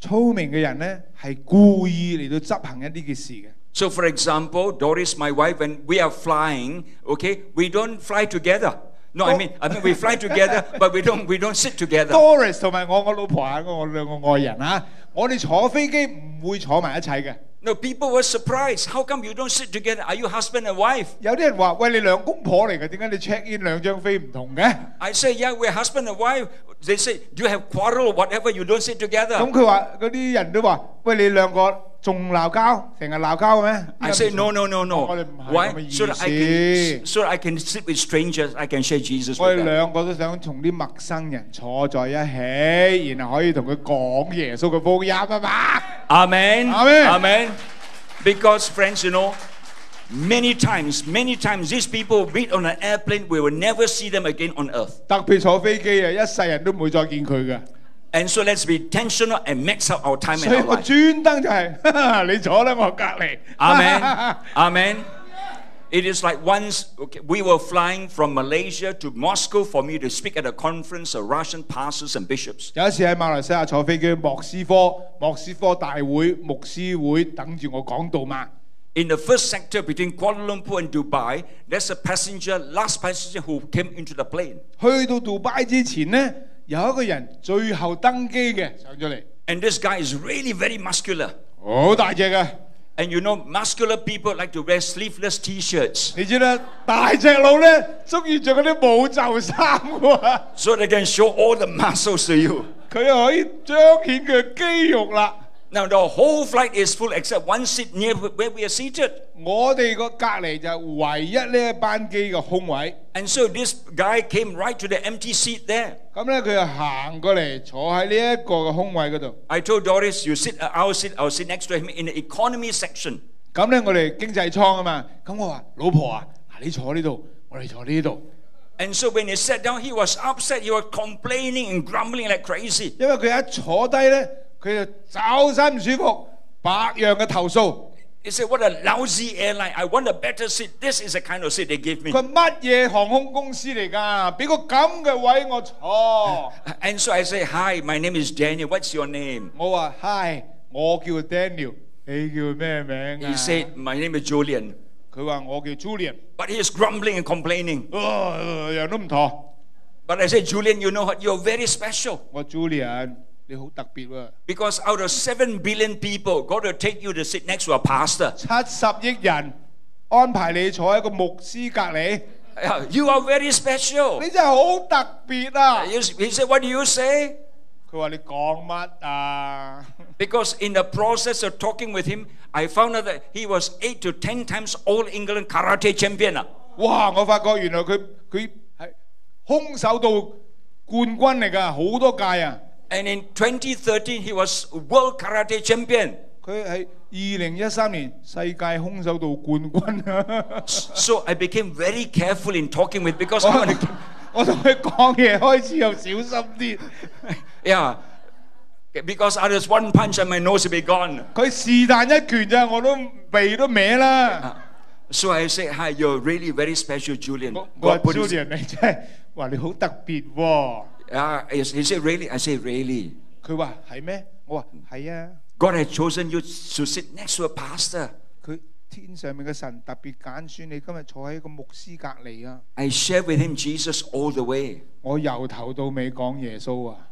聰明嘅人咧係故意嚟到執行一啲嘅事嘅。 So, for example, Doris, my wife, when we are flying, okay, we don't fly together. No, I mean, I mean, we fly together, but we don't, we don't sit together. Doris 同埋我我老婆啊，我兩個愛人啊，我哋坐飛機唔會坐埋一齊嘅。 No, people were surprised. How come you don't sit together? Are you husband and wife? 有啲人话：喂，你两公婆嚟嘅，点解你 check in 两张飞唔同嘅？ I say, yeah, we're husband and wife. They say, do you have quarrel or whatever? You don't sit 咁 together. 佢话嗰啲人都话：喂，你两个 仲闹交，成日闹交嘅咩 I say, no, no, no, no. 我哋唔系咁 Why? 嘅 So 意 that I can, 思。 so that I can sit with strangers. I can share Jesus 我 with 哋 them. 两个都想同啲陌生人坐在一起，然后可以同佢讲耶稣嘅福音啊嘛。 Amen. Amen. Amen. Because, friends, you know, many times, many times, these people meet on an airplane, we will never see them again on earth. 特别坐飞机啊，一世人都唔会再见佢嘅。 And so let's be intentional and max out our time 所 and 以 our 我 life. 专登就系、你坐啦，我隔离。 Amen. Amen. It is like once okay, we were flying from Malaysia to Moscow for me to speak at a conference of Russian pastors and bishops. 有一次喺马来西亚坐飞机去莫斯科，莫斯科大会牧师会等住我讲道嘛。 In the first sector between Kuala Lumpur and Dubai, there's a passenger, last passenger who came into the plane. 去到杜拜之前呢， 有一个人最后登机嘅上咗嚟。 And this guy is really very muscular. 好大只嘅。 And you know, muscular people like to wear sleeveless T-shirts 你知啦，大只佬咧中意着嗰啲冇袖衫喎， so they can show all the muscles to you. 佢又可以彰显佢嘅肌肉啦。 Now the whole flight is full except one seat near where we are seated. 我哋个隔离就系唯一呢一班机嘅空位， And so this guy came right to the empty seat there. 咁咧佢就行过嚟坐喺呢一个嘅空位嗰度。 I told Doris, you sit at our seat, I'll sit next to him in the economy section. 咁咧我哋经济舱啊嘛，咁我话老婆啊，嗱你坐呢度，我哋坐呢度， And so when he sat down, he was upset. He was complaining and grumbling like crazy. 因为佢一坐低咧， 佢就周身唔舒服，百样嘅投诉。 He said, What a lousy airline. I want a better seat. This is the kind of seat they give me. 佢乜嘢航空公司嚟㗎？俾个咁嘅位我坐。 And so I say, Hi, my name is Daniel. What's your name? 我话 Hi，我叫 Daniel，你叫咩名 He 啊？ said, My name is Julian. 佢话我叫 Julian， But he is grumbling and complaining. 哦样都唔妥。 But I said, Julian, you know what? You're very special. 我 Julian， 你好特别喎。 Because out of 7 billion people, God will take you to sit next to a pastor. 七十亿人安排你坐喺个牧师隔离， Yeah, You are very special. 你真系好特别啊！ He he said, What do you say? 佢话你讲乜啊？ Because in the process of talking with him, I found out that he was 8 to 10 times All England Karate champion. ah. 哇！我发觉原来佢佢系空手道冠军嚟㗎，好多届啊！ And in 2013, he was World Karate champion. 佢系二零一三年世界空手道冠军啊！ So I became very careful in talking with because I want to, 我同佢讲嘢开始又小心啲。 yeah, because others one punch and my nose will be gone. 佢是但一拳咋，我都鼻都歪啦。 So I said, "Hi, you're really very special, Julian." 我我话 God put his- Julian 你真系话你好特别喎。 Yeah, yes, he said, "Really?" I said, "Really." 佢话系咩？我话系啊。 God has chosen you to sit next to a pastor. 佢天上面嘅神特别拣选你，今日坐喺个牧师隔离啊！ I shared with him Jesus all the way. 我由头到尾讲耶稣啊！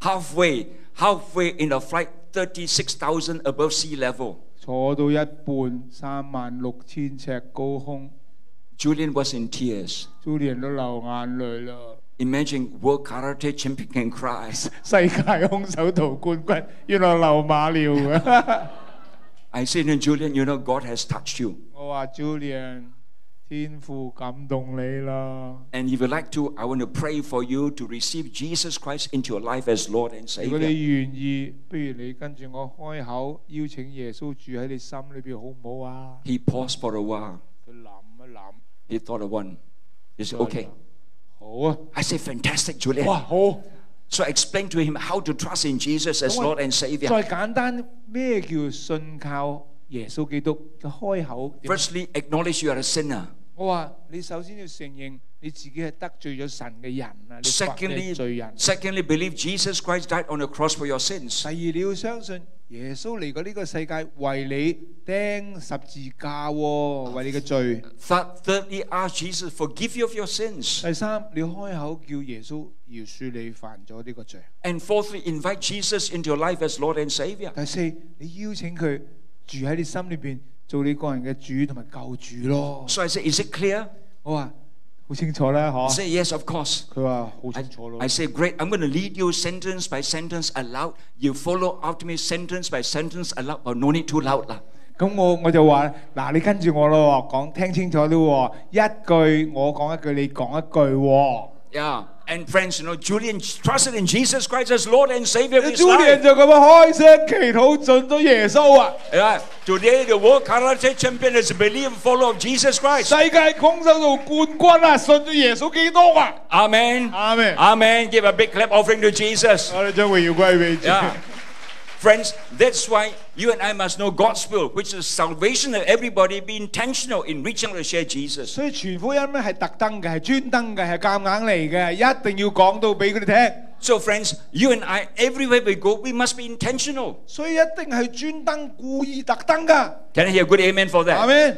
Halfway, halfway in the flight, 36,000 above sea level. 坐到一半，三万六千尺高空 Julian was in tears. ，Julian 都流眼泪啦。 Imagine World Karate champion can cry. 世界空手道冠军，原来流马尿嘅。 I said to Julian, you know, God has touched you. 我话 Julian，天父感动你啦。 And if you like to, I want to pray for you to receive Jesus Christ into your life as Lord and 如果你 Savior. 愿意，不如你跟住我开口邀请耶稣住喺你心里边，好唔好啊？ He paused for a while. 佢谂一谂， He thought of one. He said, okay. 好啊， I said, fantastic, Julian. 哇，好。 So I explained to him how to trust in Jesus as 咁我 Lord and Savior. 再简单，咩叫信靠耶稣基督嘅开口？点 Firstly, acknowledge you are a sinner. 我话你首先要承认你自己系得罪咗神嘅人啊，你犯嘅 Secondly, 罪人。 secondly, believe Jesus Christ died on the cross for your sins. 第二，你要相信 耶穌嚟過呢個世界為你釘十字架喎，為你嘅罪。 Third, thirdly, ask Jesus forgive you of your sins. 第三，你開口叫耶穌饒恕你犯咗呢個罪。 And fourthly, invite Jesus into your life as Lord and Savior. 第四，你邀請佢住喺你心裏邊，做你個人嘅主同埋救主咯。 So I said, is it clear? 我話 好清楚啦，嗬。 Say yes, of course. 佢話好 I, 清楚咯 I。say, great. I'm going to lead you sentence by sentence aloud. You follow after me sentence by sentence aloud, but no need too loud. lah. 咁我我就話嗱，你跟住我咯喎，講聽清楚啲喎，一句我講一句，你講一句喎。 Yeah. And friends, you know, Julian trusted in Jesus Christ as Lord and Savior of his 朱连 life. 就咁样开声祈祷，信咗耶稣啊！ Yeah. Today, the world karate champion is a believer and follower of Jesus Christ. 世界空手道冠军啊，信咗耶稣基督啊！ Amen. 阿咩？ Amen. Give a big clap offering to Jesus. 我哋将荣耀归俾主。 Yeah. Friends, that's why you and I must know God's will, which is salvation of everybody. Be intentional in reaching out to share Jesus. 所以传福音咧系特登嘅，系专登嘅，系夹硬嚟嘅，一定要讲到俾佢哋听。 So, friends, you and I, everywhere we go, we must be intentional. 所以一定系专登、故意、特登噶。 Can I hear a good amen for 阿 that? 咩？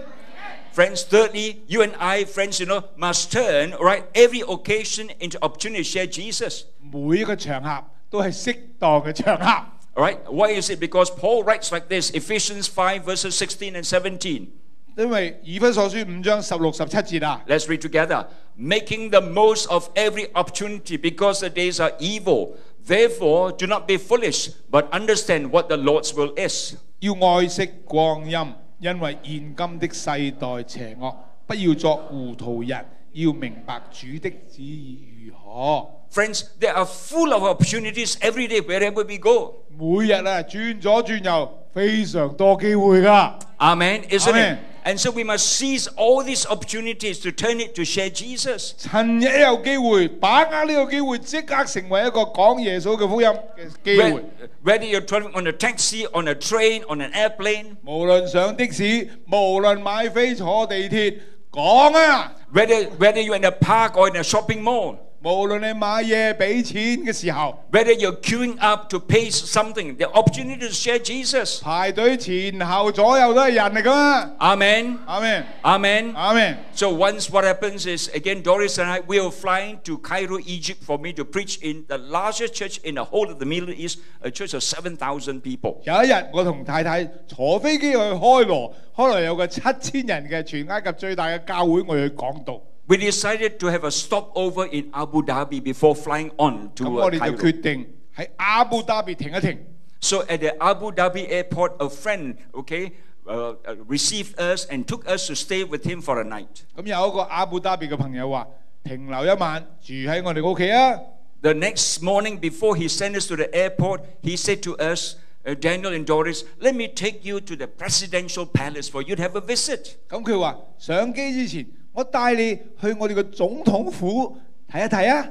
Friends, thirdly, you and I, friends, you know, must turn, right, every occasion into opportunity to share Jesus. 每一个场合都系适当嘅场合。 All right? Why is it? Because Paul writes like this Ephesians 5, verses 16 and 17. 因为以弗所书五章十六十七节啊， Let's read together. Making the most of every opportunity because the days are evil. Therefore, do not be foolish, but understand what the Lord's will is. 要爱惜光阴，因为现今的世代邪恶，不要作糊涂人， 要明白主的旨意如何。 Friends, they are full of opportunities every day wherever we go. 每日啊转左转右，非常多机会噶。 Amen, isn't Amen. it? And so we must seize all these opportunities to turn it to share Jesus. 趁一有机会，把握呢个机会，即刻成为一个讲耶稣嘅福音嘅机 Whe- 会。 Whether you're traveling on a taxi, on a train, on an airplane, 无论上的士，无论买飞坐地铁， 講啊！whether, ah. whether you're in a park or in a shopping mall, 无论你买嘢俾钱嘅时候， whether you're queuing up to pay something, the opportunity to share Jesus. 排队前后左右都系人嚟噶嘛。 Amen. 阿明， Amen. 阿明。 So once what happens is again Doris and I we are flying to Cairo, Egypt for me to preach in the largest church in the whole of the Middle East, a church of 7,000 people. 有一日，我同太太坐飞机去开罗，开罗有个七千人嘅全埃及最大嘅教会，我要去讲道。 We decided to have a stopover in Abu Dhabi before flying on 咁 to 我 uh, 哋就 Cairo. 决定喺阿布达比停一停。 So at the Abu Dhabi airport, a friend, okay, uh, uh, received us and took us to stay with him for a night. 咁有一个阿布达比嘅朋友话：停留一晚，住喺我哋屋企啊！ The next morning, before he sent us to the airport, he said to us, uh, Daniel and Doris, let me take you to the presidential palace for you to have a visit. 咁佢话上机之前， 我带你去我哋嘅总统府睇一睇啊！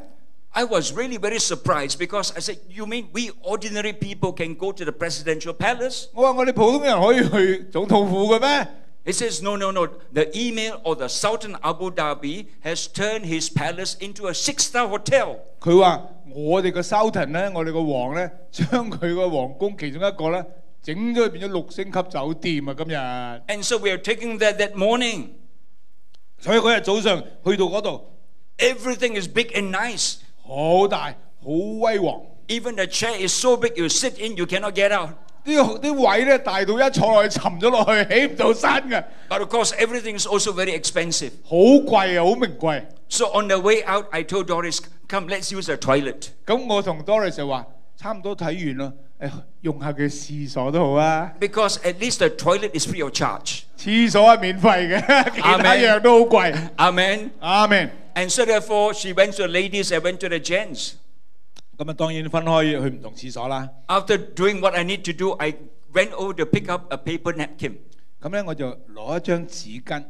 I was really very surprised because I said, You mean we ordinary people can go to the presidential palace? 我话我哋普通人可以去总统府嘅咩？ He says, No, no, no. The email or the Sultan Abu Dhabi has turned his palace into a six star hotel. 佢话我哋个 Sultan 咧，我哋个王咧，将佢个皇宫其中一个咧，整咗变咗六星级酒店啊！今日， And so we are taking that that morning. 所以嗰日早上去到嗰度， Everything is big and nice. 好大，好威煌。 Even the chair is so big you sit in, you cannot get out. 啲啲位咧大到一坐落去沉咗落去，起唔到身嘅， But of course, everything is also very expensive. 好贵啊，好名贵。 So on the way out, I told Doris, Come, let's use the toilet. 咁我同 Doris 就话 差唔多睇完啦，诶用下佢厕所都好啊， Because at least the toilet is free of charge. 厕所系免费嘅，其他 Amen 样都好贵。 Amen. 阿明。 And so therefore, she went to the ladies, I went to the gents. 咁啊当然分开去唔同厕所啦。 After doing what I need to do, I went over to pick up a paper napkin. 咁咧我就攞一张纸巾，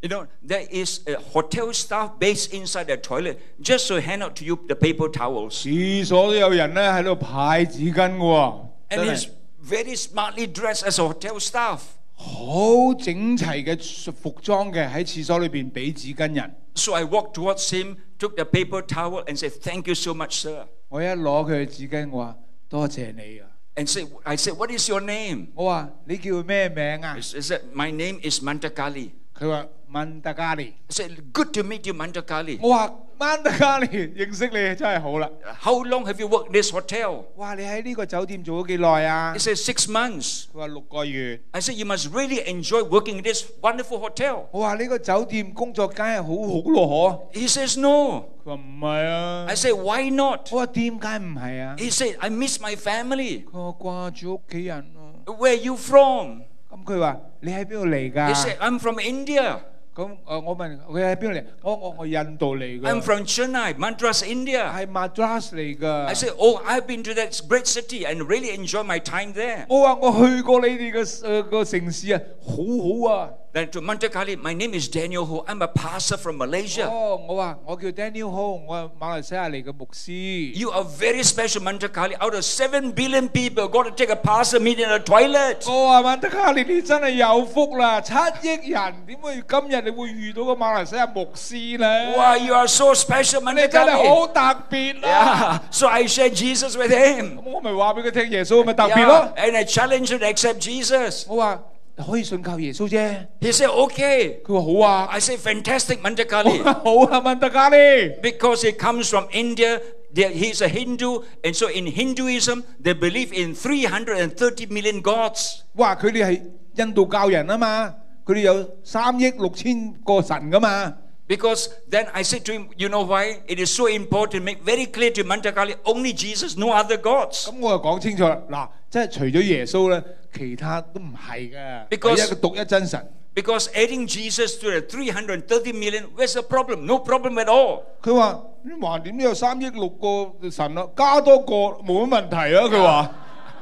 You know, there is a hotel staff based inside the toilet just to hand out to you the paper towels. 厕所都有人咧喺度派纸巾嘅喎， And 真 he's 系 very smartly dressed as a hotel staff. 好整齐嘅服装嘅喺厕所里边俾纸巾人。 So I walked towards him, took the paper towel, and said, Thank you so much, sir. 我一攞佢嘅纸巾，我话多谢你啊！ And said, I said, What is your name? 我话你叫咩名啊 He？said, My name is Mantakali. 佢话曼特加利。 I said, Good to meet you, Mantakali. 我话曼特加利认识你真系好啦。 How long have you worked this hotel? 哇！你喺呢个酒店做咗几耐啊 He？said, Six months. 佢话六个月。 I said, You must really enjoy working in this wonderful hotel. 我话呢个酒店工作梗系好好咯 He says, No. 嗬。佢话唔系啊 I。said, Why not? 我话点解唔系啊？ He said, I miss my family. 佢话挂住屋企人啊。 Where are you from? 咁佢话 你喺邊度嚟 He 㗎？ said, I'm from India. 咁誒我問佢喺邊度嚟？我我我印度嚟 I'm 㗎， from Chennai, Madras, India. 係 Madras 嚟 I 㗎。 said, Oh, I've been to that great city and really enjoy my time there. 我話我去過你哋嘅誒個城市啊，好好啊。 Then to Mantakali, my name is Daniel Ho. I'm a pastor from Malaysia. 哦，我话我叫 Daniel Ho，我系马来西亚嚟嘅牧师。 You are very special, Mantakali. Out of 7 billion people, got to take a pastor meeting in a toilet. 我话曼德卡利，你真系有福啦！七亿人点会今日你会遇到个马来西亚牧师咧？ Wow, you are so special, 你真系 Mantakali. 好特别啦！ Yeah. So I shared Jesus with him. 咁我咪话俾佢听耶稣咪特别 Yeah. 咯。 And I challenged him to accept Jesus. 我话 可以信靠耶穌啫。 He said, Okay. 佢話好啊， I said, Fantastic, 我 Mantakali. 話好啊，曼德卡利。 Because he comes from India, They- He's a Hindu, and so in Hinduism, they believe in 330 million gods. 哇！佢哋係印度教人啊嘛，佢哋有三億六千個神噶嘛。 Because then I said to him, you know why? It is so important to make very clear to Mantakali, only Jesus, no other gods. 咁我就讲清楚啦，嗱，即系除咗耶稣咧，其他都唔系嘅， Because- 系一个独一真神。 Because adding Jesus to the 330 million, where's the problem? No problem at all. 佢话：你横掂都有三亿六个神啦，加多个冇乜问题啊！佢话：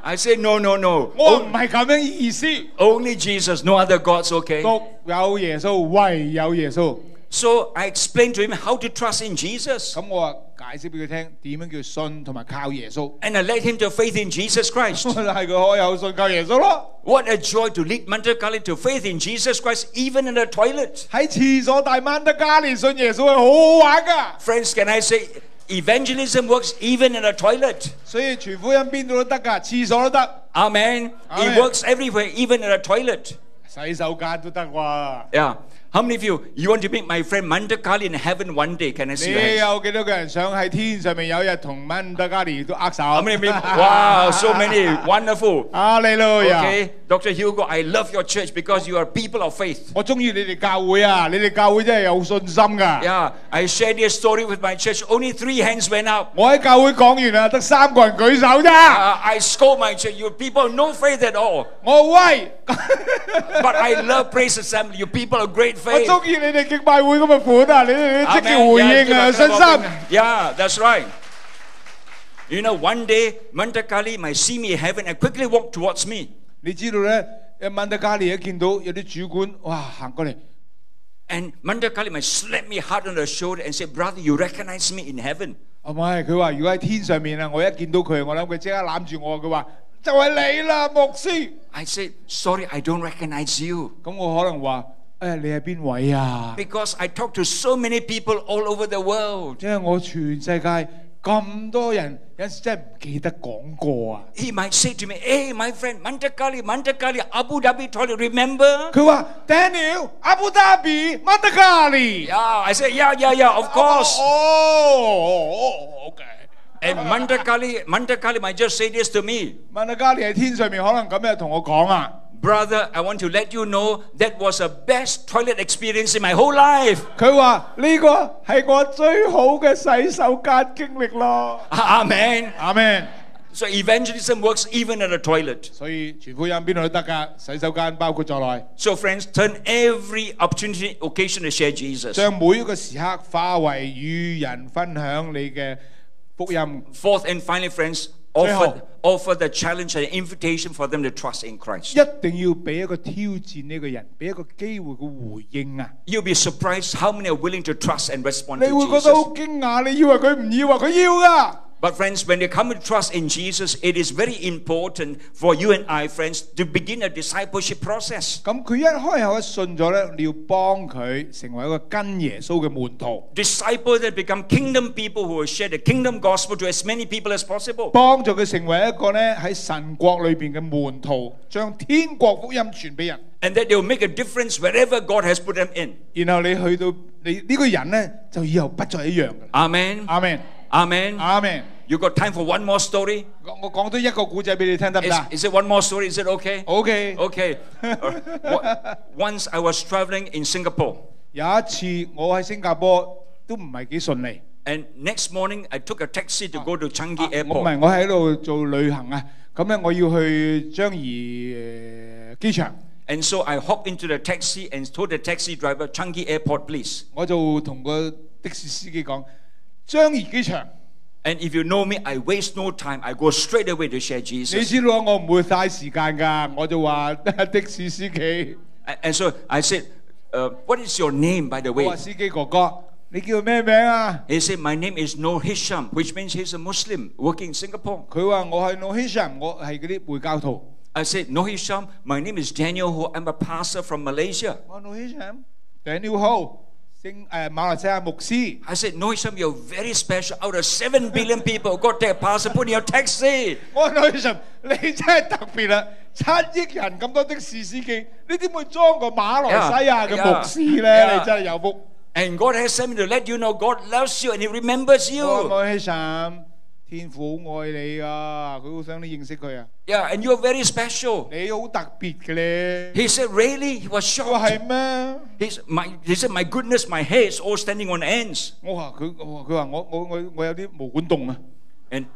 I say, no, no, no. 我话 O- 唔系咁样意思， only Jesus, no other gods, okay? 独有耶稣，唯有耶稣。 So I explained to him how to trust in Jesus. 咁我话解释俾佢听点样叫信同埋靠耶稣。 And I led him to faith in Jesus Christ. 系佢可有信靠耶稣咯。 What a joy to lead Mantakali to faith in Jesus Christ, even in the toilet. 喺厕所大掹得加连信耶稣系好好玩噶， Friends, can I say evangelism works even in the toilet? 所以传福音边度都得噶，厕所都得， Amen. Amen. It works everywhere, even in the toilet. 洗手间都得喎。 Yeah. How many of you you want to meet my friend Mandakali in heaven one day? Can I see your 你 hands? 有几多个人想喺天上面有一日同掹得加连都握手 How many people? Wow, so many. Wonderful. 啊，你咯呀！ Okay, Dr. Hugo, I love your church because you are people of faith. 我中意你哋教会啊！你哋教会真系有信心噶。 Yeah, I shared this story with my church. Only three hands went up. 我喺教会讲完啦，得三个人举手啫。 Uh, I scold my church. You people have no faith at all. 我威， But I love Praise Assembly. You people are great 我 faith. 中意你哋敬拜会咁嘅款啊！你哋积极 Amen. 回 Yeah, 应啊，有 give 信 us 心 a。Yeah, that's right. You know, one day Mantakali might see me in heaven and quickly walk towards me. 你知道咧，一曼德加利一见到有啲主管，哇行过嚟， And Mandakali might slap me hard on the shoulder and say, Brother, you recognize me in heaven. 唔系佢话如果喺天上面啊，我一见到佢，我谂佢即刻揽住我，佢话就系你啦，牧师。 I said, Sorry, I don't recognize you. 咁我可能话 诶你系边位啊？ Because I talk to so many people all over the world. 即系我全世界咁多人，有阵时真系唔记得讲过啊！ He might say to me, Hey, my friend, Mantakali, Mantakali, Abu Dhabi toilet, remember? 佢话 Daniel 阿布达比曼德加利。 Yeah, I said, Yeah, yeah, yeah, of course. 哦，OK。 And Mantakali, Mantakali might just say this to me. 曼德加利喺天上面，可能咁样同我讲啊。 Brother, I want to let you know that was the best toilet experience in my whole life. 佢话呢个系我最好嘅洗手间经历咯。 Amen. 阿 Man， So evangelism works even in the toilet. 所以传福音边度都得噶，洗手间包括在内， So friends, turn every opportunity, occasion to share Jesus. 将每一个时刻化为与人分享你嘅福音。 Fourth and finally, friends, 最后。 offer, offer the challenge and invitation for them to trust in Christ. 一定要俾一个挑战呢个人，俾一个机会佢回应啊！ You'll be surprised how many are willing to trust and respond 你 to 会觉得好 Jesus. 惊讶，你以为佢唔要啊？佢要噶。 But friends, when they come to trust in Jesus, it is very important for you and I, friends, to begin a discipleship process. 咁佢一开口一信咗咧，你要帮佢成为一个跟耶稣嘅门徒， Disciples that become kingdom people who will share the kingdom gospel to as many people as possible. 帮助佢成为一个咧喺神国里边嘅门徒，将天国福音传俾人。 And that they will make a difference wherever God has put them in. 然后你去到你呢个人咧，就以后不再一样噶啦。 Amen. 阿 Man， Amen. 阿 Man， You got time for one more story? 我我讲多一个故仔俾你听得唔 Is, 得 is it one more story? Is it okay? ？OK。 Okay. Uh, wa- Once I was traveling in Singapore, 有一次我喺新加坡都唔系几顺利。 and next morning I took a taxi to go to Changi 我唔 Airport. 系我喺度做旅行啊，咁咧我要去樟宜诶机场， And so I hopped into the taxi and told the taxi driver, Changi Airport, please. 我就同个的士司机讲 張儀機場。And if you know me, I waste no time. I go straight away to share Jesus. 知道我唔會嘥時間㗎，我就話 and so I said, uh, What is your name, by the way? 話司機哥哥，你叫咩名啊？He said, My name is Noor Hisham, which means he's a Muslim working in Singapore. 佢話我係 Noor Hisham，我係嗰啲回教徒。I said, "Noor Hisham, my name is Daniel Ho. I'm a pastor from Malaysia. 我 Noor Hisham，Daniel Ho，圣诶马来西亚牧师。 I said, No Hisham, you're very special. Out of 7 billion people, got their pastor, put in your taxi. 我话 No Hisham，你真系特别啦！七亿人咁多的士司机，你点会装个马来西亚嘅牧师咧 Yeah, yeah. 你真系有福。 And God has sent me to let you know God loves you and He remembers 我 you. 话爱希神， 天父好爱你啊，佢好想你认识佢啊， Yeah, and you're very special. 你好特别嘅咧。 He said, Really? He was 我话 shocked. 系咩？ He's, my, he said, My goodness, my hair is all standing on ends. 我话佢，我话佢话我我我我有啲毛管冻啊。 And,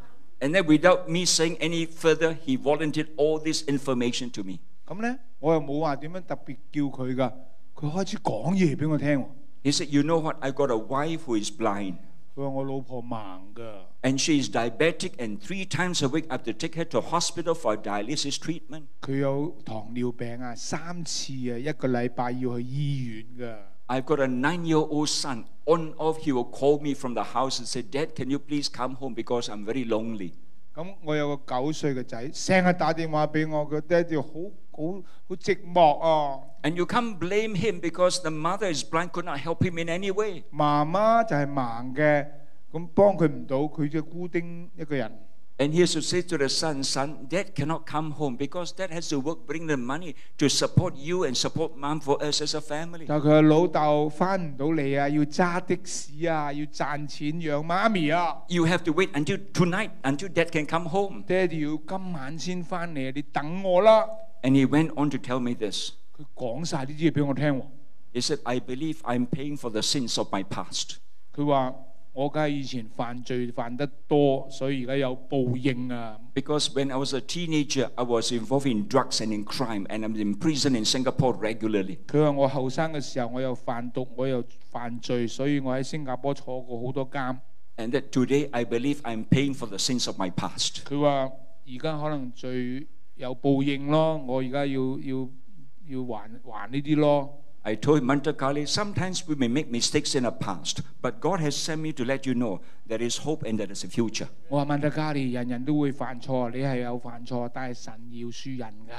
and then, without me saying any further, he volunteered all this information to me. 咁咧，我又冇话点样特别叫佢噶，佢开始讲嘢俾我听喎。 He said, You know what? I got a wife who is blind. 佢话我老婆盲噶， And she is diabetic, and three times a week I have to take her to hospital for dialysis treatment. 佢有糖尿病啊，三次啊，一个礼拜要去医院噶。 I've got a nine year old son. On off, he will call me from the house and say, Dad, can you please come home because I'm very lonely. 咁我有个九岁嘅仔，成日打电话俾我，佢爹哋好好好寂寞啊。 And you can't blame him because the mother is blind, could not help him in any way. 妈妈就系盲嘅，咁帮佢唔到，佢只孤丁一个人。 And he has to say to the son, Son, dad cannot come home because dad has to work, bring the money to support you and support mom for us as a family. 但系佢嘅老豆翻唔到嚟啊，要揸的士啊，要赚钱养妈咪啊。 You have to wait until tonight, until dad can come home. 爹哋要今晚先翻嚟啊，你等我啦。 And he went on to tell me this. 佢講晒呢啲嘢俾我聽喎。 He said, I believe I'm paying for the sins of my past. 佢話：我梗係以前犯罪犯得多，所以而家有報應啊！ Because when I was a teenager, I was involved in drugs and in crime, and I'm in prison in Singapore regularly. 佢話我後生嘅時候，我又販毒，我又犯罪，所以我喺新加坡坐過好多監。 And that today I believe I'm paying for the sins of my past. 佢話而家可能罪有報應咯，我而家要要 要还还呢啲咯。 I told Mantakali, sometimes we may make mistakes in the past, but God has sent me to let you know there is hope and there is a future. 我话曼特加利，人人都会犯错，你系有犯错，但系神要输人㗎。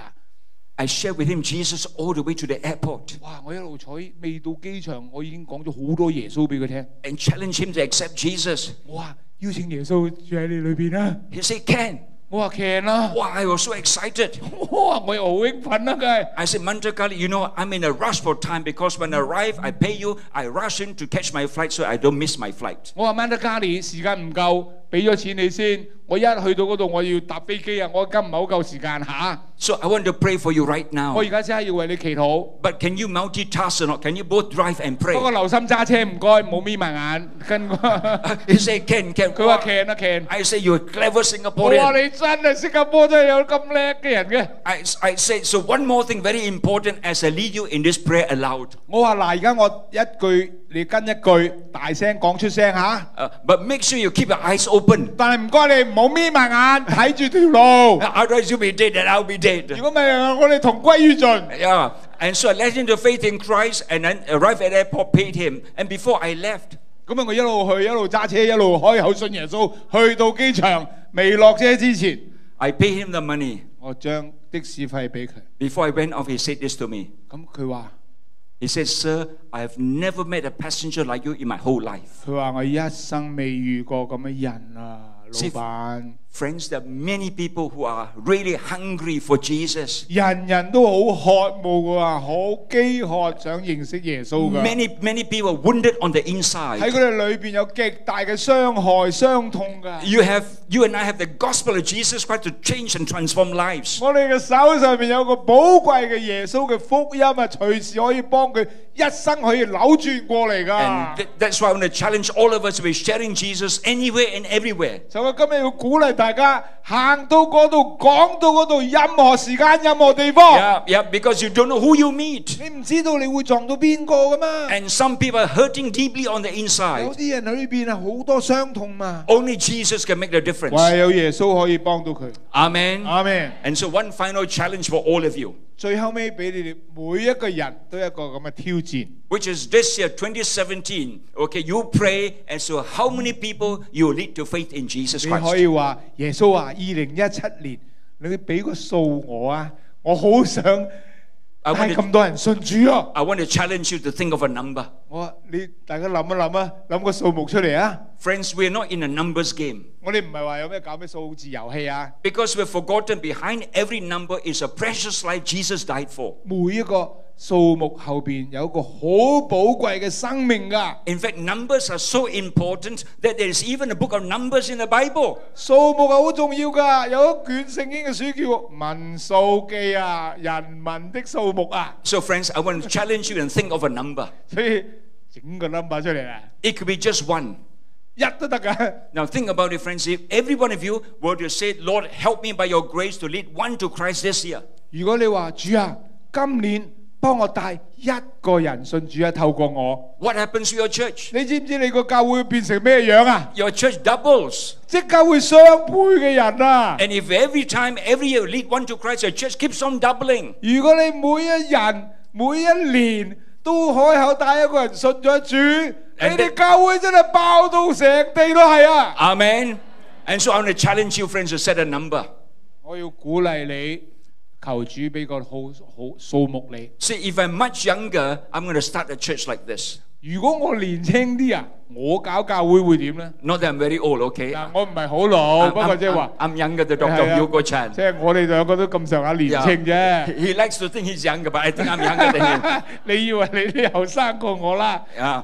I shared with him Jesus all the way to the airport 哇！我一路坐未到机场，我已经讲咗好多耶稣俾佢听。 and challenged him to accept Jesus. 我话邀请耶稣住喺你里边啦。 He said, Ken. 我话 can 啦， Wow, I was so excited. 哇！我又好兴奋啦，梗系。 I said, Mantakali, you know, I'm in a rush for time because when I arrive, I pay you, I rush in to catch my flight so I don't miss my flight. 我话 m a n d a g a r i 时间唔够， 俾咗錢你先。我一去到嗰度，我要搭飛機啊！我今唔係好夠時間嚇。 So I want to pray for you right 我 now. 而家真係要為你祈禱。 But can you multitask or not? Can you both drive and 不過 pray? 留心揸車，唔該，冇眯埋眼。跟佢 He said, Ken, Ken. 話 wow. can 啊 can。 I say, you're a clever 我話 Singaporean. 你真係新加坡真係有咁叻嘅人嘅。 I, I said, so one more thing very important as I lead you in this prayer aloud. 我話嗱，而家我一句 你跟一句，大声讲出声吓。 Uh, but make sure you keep your eyes open. 但系唔该你唔好眯埋眼，睇住条路。 Otherwise, you'll be dead and I'll be 如 dead. 果唔系，我哋同归于尽。 Yeah. And so I led him to faith in Christ and then arrived at airport, paid him. And before I left, 咁啊，我一路去，一路揸车，一路开口信耶稣，去到机场未落车之前， I paid him the money. 我将的士费俾佢。 Before I went off, he said this to me. 咁佢话： He said, Sir, I have never met a passenger like you in my whole life. 佢话我一生未遇过咁嘅人啊，老 See- 板。 Friends, there are many people who are really hungry for Jesus. 人人都好渴慕噶，好饥渴想认识耶稣噶。 Many, many people wounded on the 喺 inside. 佢哋里边有极大嘅伤害、伤痛噶。 You have, you and I have the gospel of Jesus Christ to change and transform lives. 我哋嘅手上面有个宝贵嘅耶稣嘅福音啊，随时可以帮佢一生可以扭转过嚟 And 噶。 th- that's why I want to challenge all of us to be sharing Jesus anywhere and everywhere. 就我今日要鼓励 大家行到嗰度，讲到嗰度，任何时间、任何地方， Yeah, yeah, because you don't know who you meet. 你唔知道你会撞到边个噶嘛。 And some people are hurting deeply on the 有 inside. 啲人喺里边啊，好多伤痛嘛。 Only Jesus can make the difference. 唯有耶稣可以帮到佢。 Amen. 阿咩？ And so, one final challenge for all of you, 最后尾俾你哋每一个人都有一个咁嘅挑战。 which is this year, 2017. Okay, you pray, and so how many people you lead to faith in Jesus 你可 Christ? 以话耶稣啊，二零一七年你俾个数我啊，我好想 I 带 want, to, 咁多人信主啊！ I want to challenge you to think of a number. 我话你大家谂一谂啊，谂个数目出嚟啊！ Friends, we're not in a numbers game 我哋唔系话有咩搞咩数字游戏啊， because we've forgotten behind every number is a precious life Jesus died for. 每一个 数目后边有一个好宝贵嘅生命㗎。 In fact, numbers are so important that there is even a book of numbers in the Bible. 数目系好重要㗎，有一卷圣经嘅书叫《民数记》啊，人民的数目啊， So, friends, I want to challenge you and think of a number. 所以整个 number 出嚟啊， It could be just one. 一都得㗎。 Now, think about it, friends. If every one of you were to say, Lord, help me by your grace to lead one to Christ this year, 如果你话主啊，今年 帮我带一个人信主啊，透过我， what happens to your church? 你知唔知你个教会会变成咩样啊？ Your church doubles. 即刻会双倍嘅人啊！ And if every time, every year, you lead one to Christ, your church keeps on doubling. 如果你每一人每一年都开口带一个人信咗主，你 And 哋教会真系爆到成地都系啊！ Amen. And so I want to challenge you, friends, to set a number. 我要鼓励你， 求主俾個好好數目你。 See, if I'm much younger, I'm going to start a church like this. 如果我年青啲啊，我搞教會會點咧？ Not that I'm very old, okay? 嗱，我唔係好老， I'm, 不過 I'm- 即係話 I'm-，I'm younger than 係 Dr. 啊 Hugo Chan. 即係我哋兩個都咁上下年青啫。 He likes to think he's younger, but I think I'm younger than him. 你以為你啲後生過我啦？ Yeah.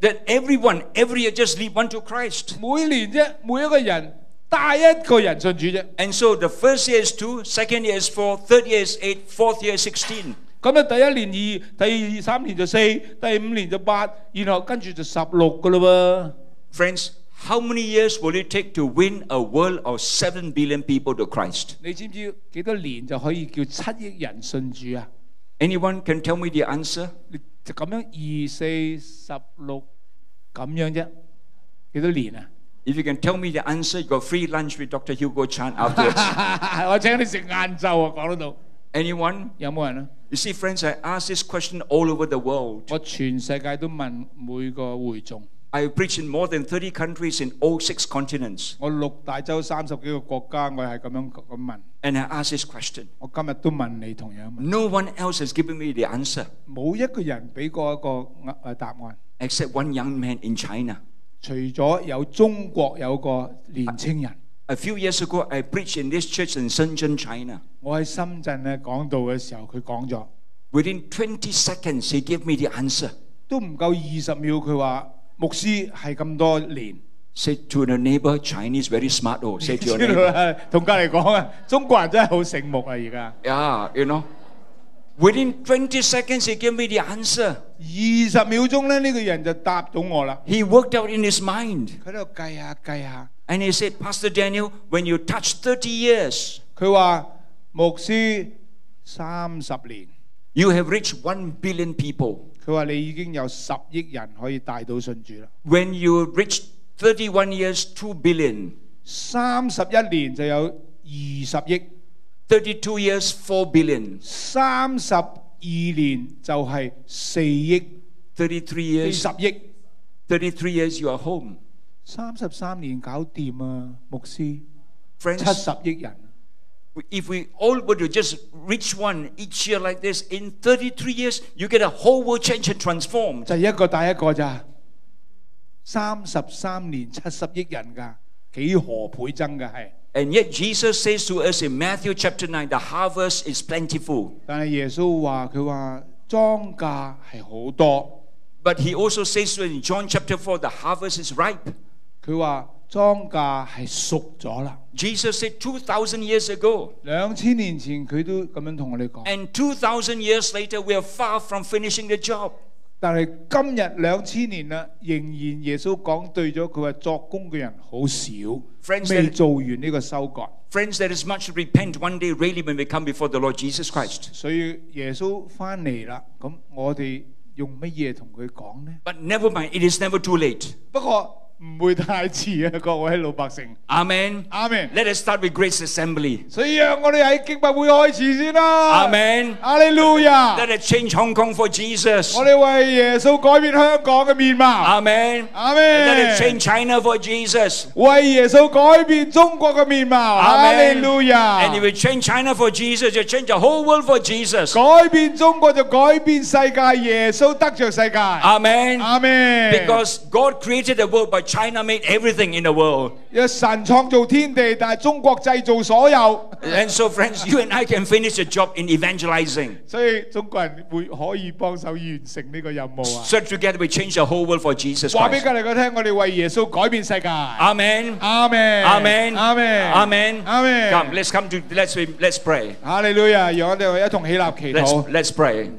That everyone, every year, just lead one to Christ. 每年啫，每一个人带一个人信主啫。 And so the first year is two, second year is four, third year is eight, fourth year is 16. 咁啊，第一年二，第二三年就四，第五年就八，然后跟住就十六噶啦 Friends, how many years will it take to win a world of 7 billion people to Christ? 喎。你知唔知几多年就可以叫七亿人信主啊？ Anyone can tell me the answer? 你 就咁样二四十六咁样啫，几多年啊？ If you can tell me the answer, you got free lunch with Dr. Hugo Chan afterwards. 我请你食晏昼啊！讲得到 Anyone? 有冇人啊？ You see, friends, I ask this question all over the world. 我全世界都问每个会众， I preach in more than 30 countries in all six continents. 我六大洲三十几个国家，我系咁样咁问。 And I ask this question. 我今日都问你同样问， No one else has given me the answer 冇一个人俾过一个呃答案， except one young man in China. 除咗有中国有个年青人。 A few years ago, I preached in this church in Shenzhen, China. 我喺深圳咧讲道嘅时候，佢讲咗 Within 20 seconds, he gave me the answer. 都唔够二十秒，佢话 牧师系咁多年， Said to the neighbor, Chinese very smart. Oh, say to your 知道 neighbor. 啦同隔离讲啊，中国人真系好醒目啊！而家 Yeah, you know. Within 20 seconds, he gave me the answer. 二十秒钟咧，呢、个人就答到我啦。 He worked out in his mind. 佢喺度计下计下， And he said, Pastor Daniel, when you touch 30 years, 佢话牧师三十年， you have reached 1 billion people. 佢話你已經有十億人可以帶到信主啦。 When you reach 31 years, 2 billion. 三十一年就有二十億， 32 years, 4 billion. 三十二年就係四億、 33四 years, 十億。 33 years, you are home. 三十三年搞掂啊，牧師七 Friends, 十億人， if we all were to just reach one each year like this, in 33 years, you get a whole world changed and transformed. 就系一个带一个咋。三十三年七十亿人㗎，几何倍增㗎系。 And yet Jesus says to us in Matthew chapter 9, the harvest is plentiful. 但系耶稣话佢话庄稼系好多， But he also says to us in John chapter 4, the harvest is ripe. 佢话 莊稼係熟咗啦。 Jesus said 2,000 years ago. 兩千年前佢都咁樣同我哋講， And 2,000 years later, we are far from finishing the job. 但係今日兩千年啦，仍然耶穌講對咗佢話作工嘅人好少， Friends, 未 that- 做完呢個收割。 Friends, there is much to repent one day really when we come before the Lord Jesus Christ. 所以耶穌翻嚟啦，咁我哋用乜嘢同佢講呢？ But never mind, it is never too late. 不過 唔会太迟啊，各位老百姓。 Amen. 阿明。 Let us start with Grace Assembly. 所以让我哋喺敬拜会开始先啦。 Amen. 阿利路亚。 Let us change Hong Kong for Jesus. 我哋为耶稣改变香港嘅面貌。 Amen. 阿 Let us 门。 change China for Jesus. 为耶稣改变中国嘅面貌。阿利 Amen. 路 And if 亚。 we change China for Jesus, you change the whole world for Jesus. 改变中国就改变世界，耶稣得着世界。 Amen. 阿门。 Because God created the world, but China made everything in the world. 因为神创造天地，但系中国制造所有， And so, friends, you and I can finish the job in evangelizing. 所以中国人会可以帮手完成呢个任务啊！ So together we change the whole world for Jesus 话俾 Christ. 隔离个听，我哋为耶稣改变世界。 Amen. 阿门， Amen. 阿门， Amen. 阿门。 Come, let's come to let's let's pray. 哈利路亚，让我哋一同起立祈 Let's 祷。 let's pray.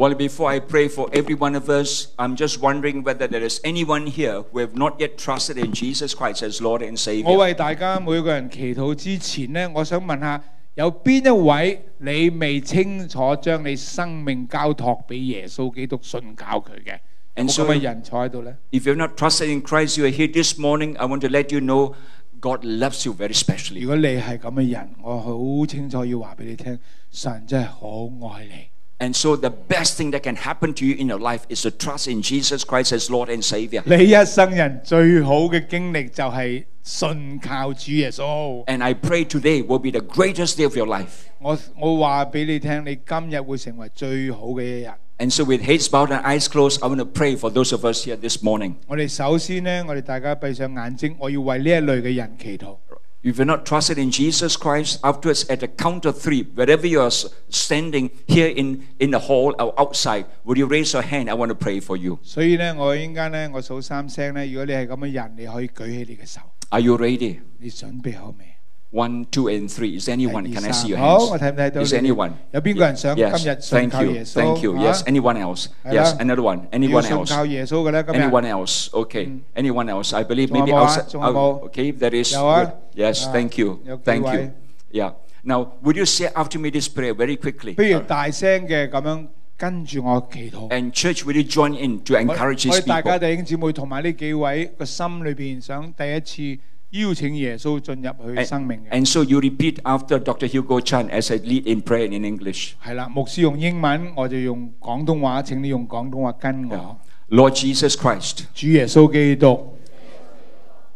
Well, before I pray for every one of us, I'm just wondering whether there is anyone here who have not yet trusted in Jesus Christ as Lord and 我 Savior. 为大家每个人祈祷之前呢，我想问下，有边一位你未清楚将你生命交托俾耶稣基督信教佢嘅？有 And 冇 so- 咁嘅人坐喺度呢？ If you've not trusted in Christ, you are here this morning. I want to let you know God loves you very specially. 如果你系咁嘅人，我好清楚要话俾你听，神真系好爱你。 And so the best thing that can happen to you in your life is to trust in Jesus Christ as Lord and Savior. 你一生人最好嘅经历就系信靠主耶稣。 And I pray today will be the greatest day of your life. 我我话俾你听，你今日会成为最好嘅一日。 And so with heads bowed and eyes closed, I want to pray for those of us here this morning. 我哋首先呢，我哋大家闭上眼睛，我要为呢一类嘅人祈祷。 If you're not trusted in Jesus Christ, afterwards at the count of three, wherever you are s- standing here in, in the hall or outside, would you raise your hand? I want to pray for you. 所以呢，我应间呢，我数三声呢。如果你系咁嘅人，你可以举起你嘅手。 Are you ready? 你准备好未？ One, two, and three. Is there anyone? 一二 Can I see your 三好，我 hands? 睇唔睇到 Is 你 there anyone? 有边个人想今 Yes. 日信 Thank 靠 you. 耶稣？ Thank you. 啊 Yes. Anyone else? 系啦。 Yes. Another one. 要 Anyone 信 else? 靠耶稣嘅咧，今日 Anyone else? Okay. Anyone else? I believe 仲有 maybe 冇啊？ outside. 仲有冇？ oh, okay, that is 有啊？ good. Yes, 啊， thank you. 有几 Thank 位？ you. Yeah. Now, would you say after me this prayer very quickly? 不如大声嘅咁样跟住我祈祷。 And church, will you join in to 我 encourage 我 these 哋大家 people? 弟兄姊妹同埋呢几位个心里边想第一次 邀請耶穌進入佢生命嘅。 And so you repeat after Dr. Hugo Chan as I lead in prayer in English. 係啦，牧師用英文，我就用廣東話。請你用廣東話跟我。 Lord Jesus Christ, 主耶穌基督，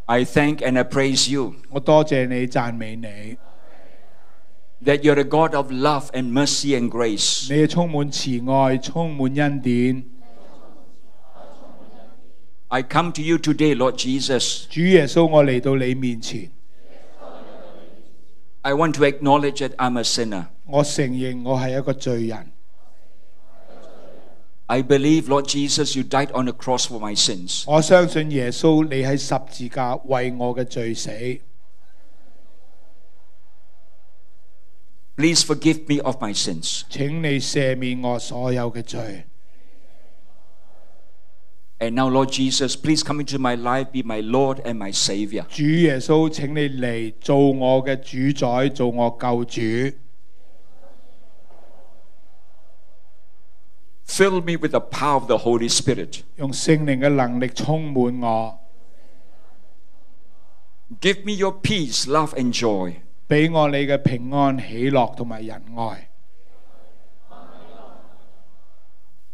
I thank and I praise you 我多謝你，讚美你。 that you're a God of love and mercy and grace. 你係充滿慈愛，充滿恩典。 I come to you today, Lord Jesus. 主耶稣，我嚟到你面前， I want to acknowledge that I'm a sinner. 我承认我系一个罪人。 I believe, Lord Jesus, you died on the cross for my sins. 我相信耶稣，你喺十字架为我嘅罪死。 Please forgive me of my sins. 请你赦免我所有嘅罪。 And now, Lord Jesus, please come into my life, be my Lord and my Savior. 主耶稣，请你嚟做我嘅主宰，做我救主。 Fill me with the power of the Holy Spirit. 用圣灵嘅能力充满我， Give me your peace, love, and joy. 俾我你嘅平安、喜乐同埋仁爱。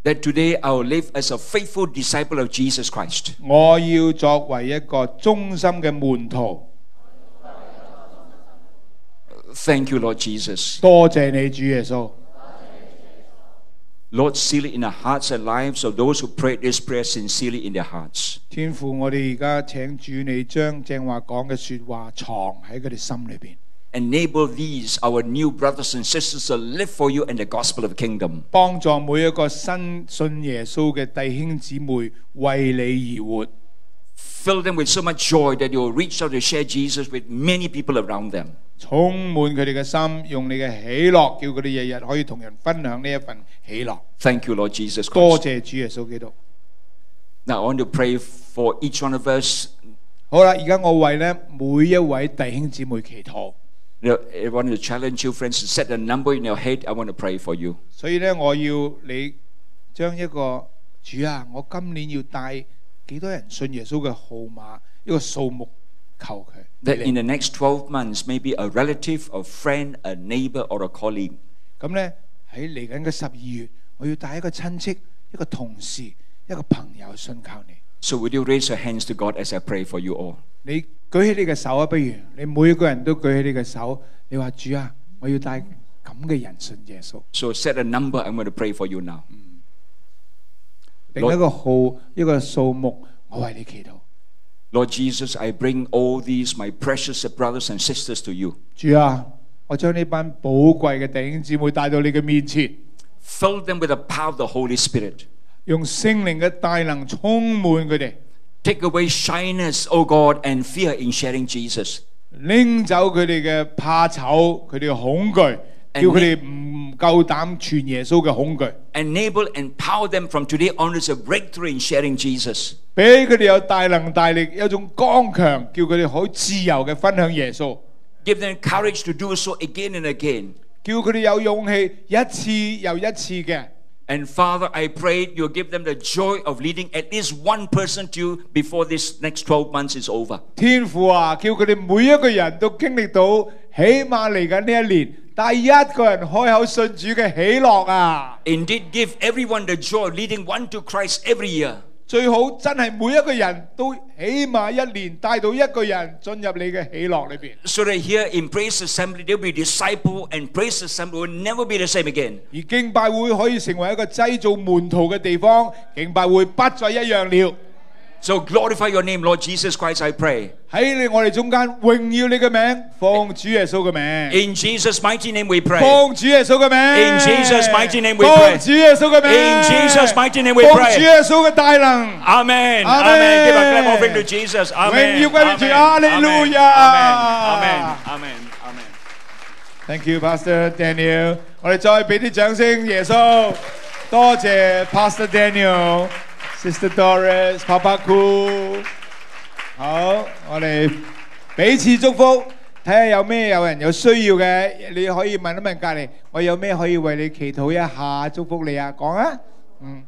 That today I will live as a faithful disciple of Jesus Christ. 我要作为一个忠心嘅门徒。 Thank you, Lord Jesus. 多谢你，主耶稣。 Lord, seal it in the hearts and lives of those who prayed this prayer sincerely in their hearts. 天父，我哋而家请主你将正话讲嘅说话藏喺佢哋心里边， Enable these, our new brothers and sisters, to live for you in the gospel of the kingdom. 帮助每一个新信耶稣嘅弟兄姊妹为你而活。 Fill them with so much joy that they will reach out to share Jesus with many people around them. 充满佢哋嘅心，用你嘅喜乐，叫佢哋日日可以同人分享呢一份喜乐。 Thank you, Lord Jesus 多 Christ. 谢主耶稣基督。 Now, I want to pray for each one of us. 好啦，而家我为咧每一位弟兄姊妹祈祷， You know, I want to challenge you, friends, to set a number in your head. I want to pray for you. 所以咧我要你 将一个主啊，我今年要带几多人信耶稣嘅号码一个数目求佢。 That in the next 12 months, maybe a relative, a friend, a neighbor, or a colleague 咁咧喺嚟紧嘅十二月，我要带一个亲戚、一个同事、一个朋友信靠你。 So would you raise your hands to God as I pray for you all? 你 举起你嘅手啊，不如你每个人都举起你嘅手，你话主啊，我要带咁嘅人信耶稣。 So set a number. I'm going to pray for you now. 定一个号一个数目，我为你祈祷。 Lord Jesus, I bring all these, my precious brothers and sisters, to you. 主啊，我将呢班宝贵嘅弟兄姊妹带到你嘅面前， Fill them with the power of the Holy Spirit. 用圣灵嘅大能充满佢哋， Take away shyness, O God, and fear in sharing Jesus. 拎走佢哋嘅怕丑，佢哋嘅恐惧，叫佢哋唔够胆传耶稣嘅恐惧， Enable, empower them from today onwards a breakthrough in sharing Jesus. 俾佢哋有大能大力，有一种刚强，叫佢哋好自由嘅分享耶稣， Give them courage to do so again and again. 叫佢哋有勇气一次又一次嘅。 And Father, I pray you give them the joy of leading at least one person to you before this next 12 months is over. 天父啊，叫佢哋每一个人都经历到，起码嚟紧呢一年，第一个人开口信主嘅喜乐啊！ Indeed, give everyone the joy of leading one to Christ every year. 最好真係每一個人都起碼一年帶到一個人進入你嘅喜樂裏邊。 So that here in Praise Assembly, there will be disciple and Praise Assembly will never be the same again. 而敬拜會可以成為一個製造門徒嘅地方，敬拜會不再一樣了。 So glorify your name, Lord Jesus Christ, I pray. 喺你我哋中间荣耀你嘅名，奉主耶稣嘅名， In Jesus' mighty name we pray. 奉主耶稣嘅名， In Jesus' mighty name we 奉 pray. 主耶稣嘅名 In Jesus' mighty name we 奉 pray. 主耶稣嘅大能。 Amen. Amen. Amen. Give a clap offering to Jesus. Amen. When you go into- Amen. Hallelujah. Amen. Amen. Amen. Thank you, Pastor Daniel。我哋再俾啲掌声，耶稣，多谢 Pastor Daniel、 Sister Doris、Papa Cool。好，我哋彼此祝福，睇下有咩有人有需要嘅，你可以問一問隔離，我有咩可以為你祈禱一下，祝福你啊，講啊，嗯。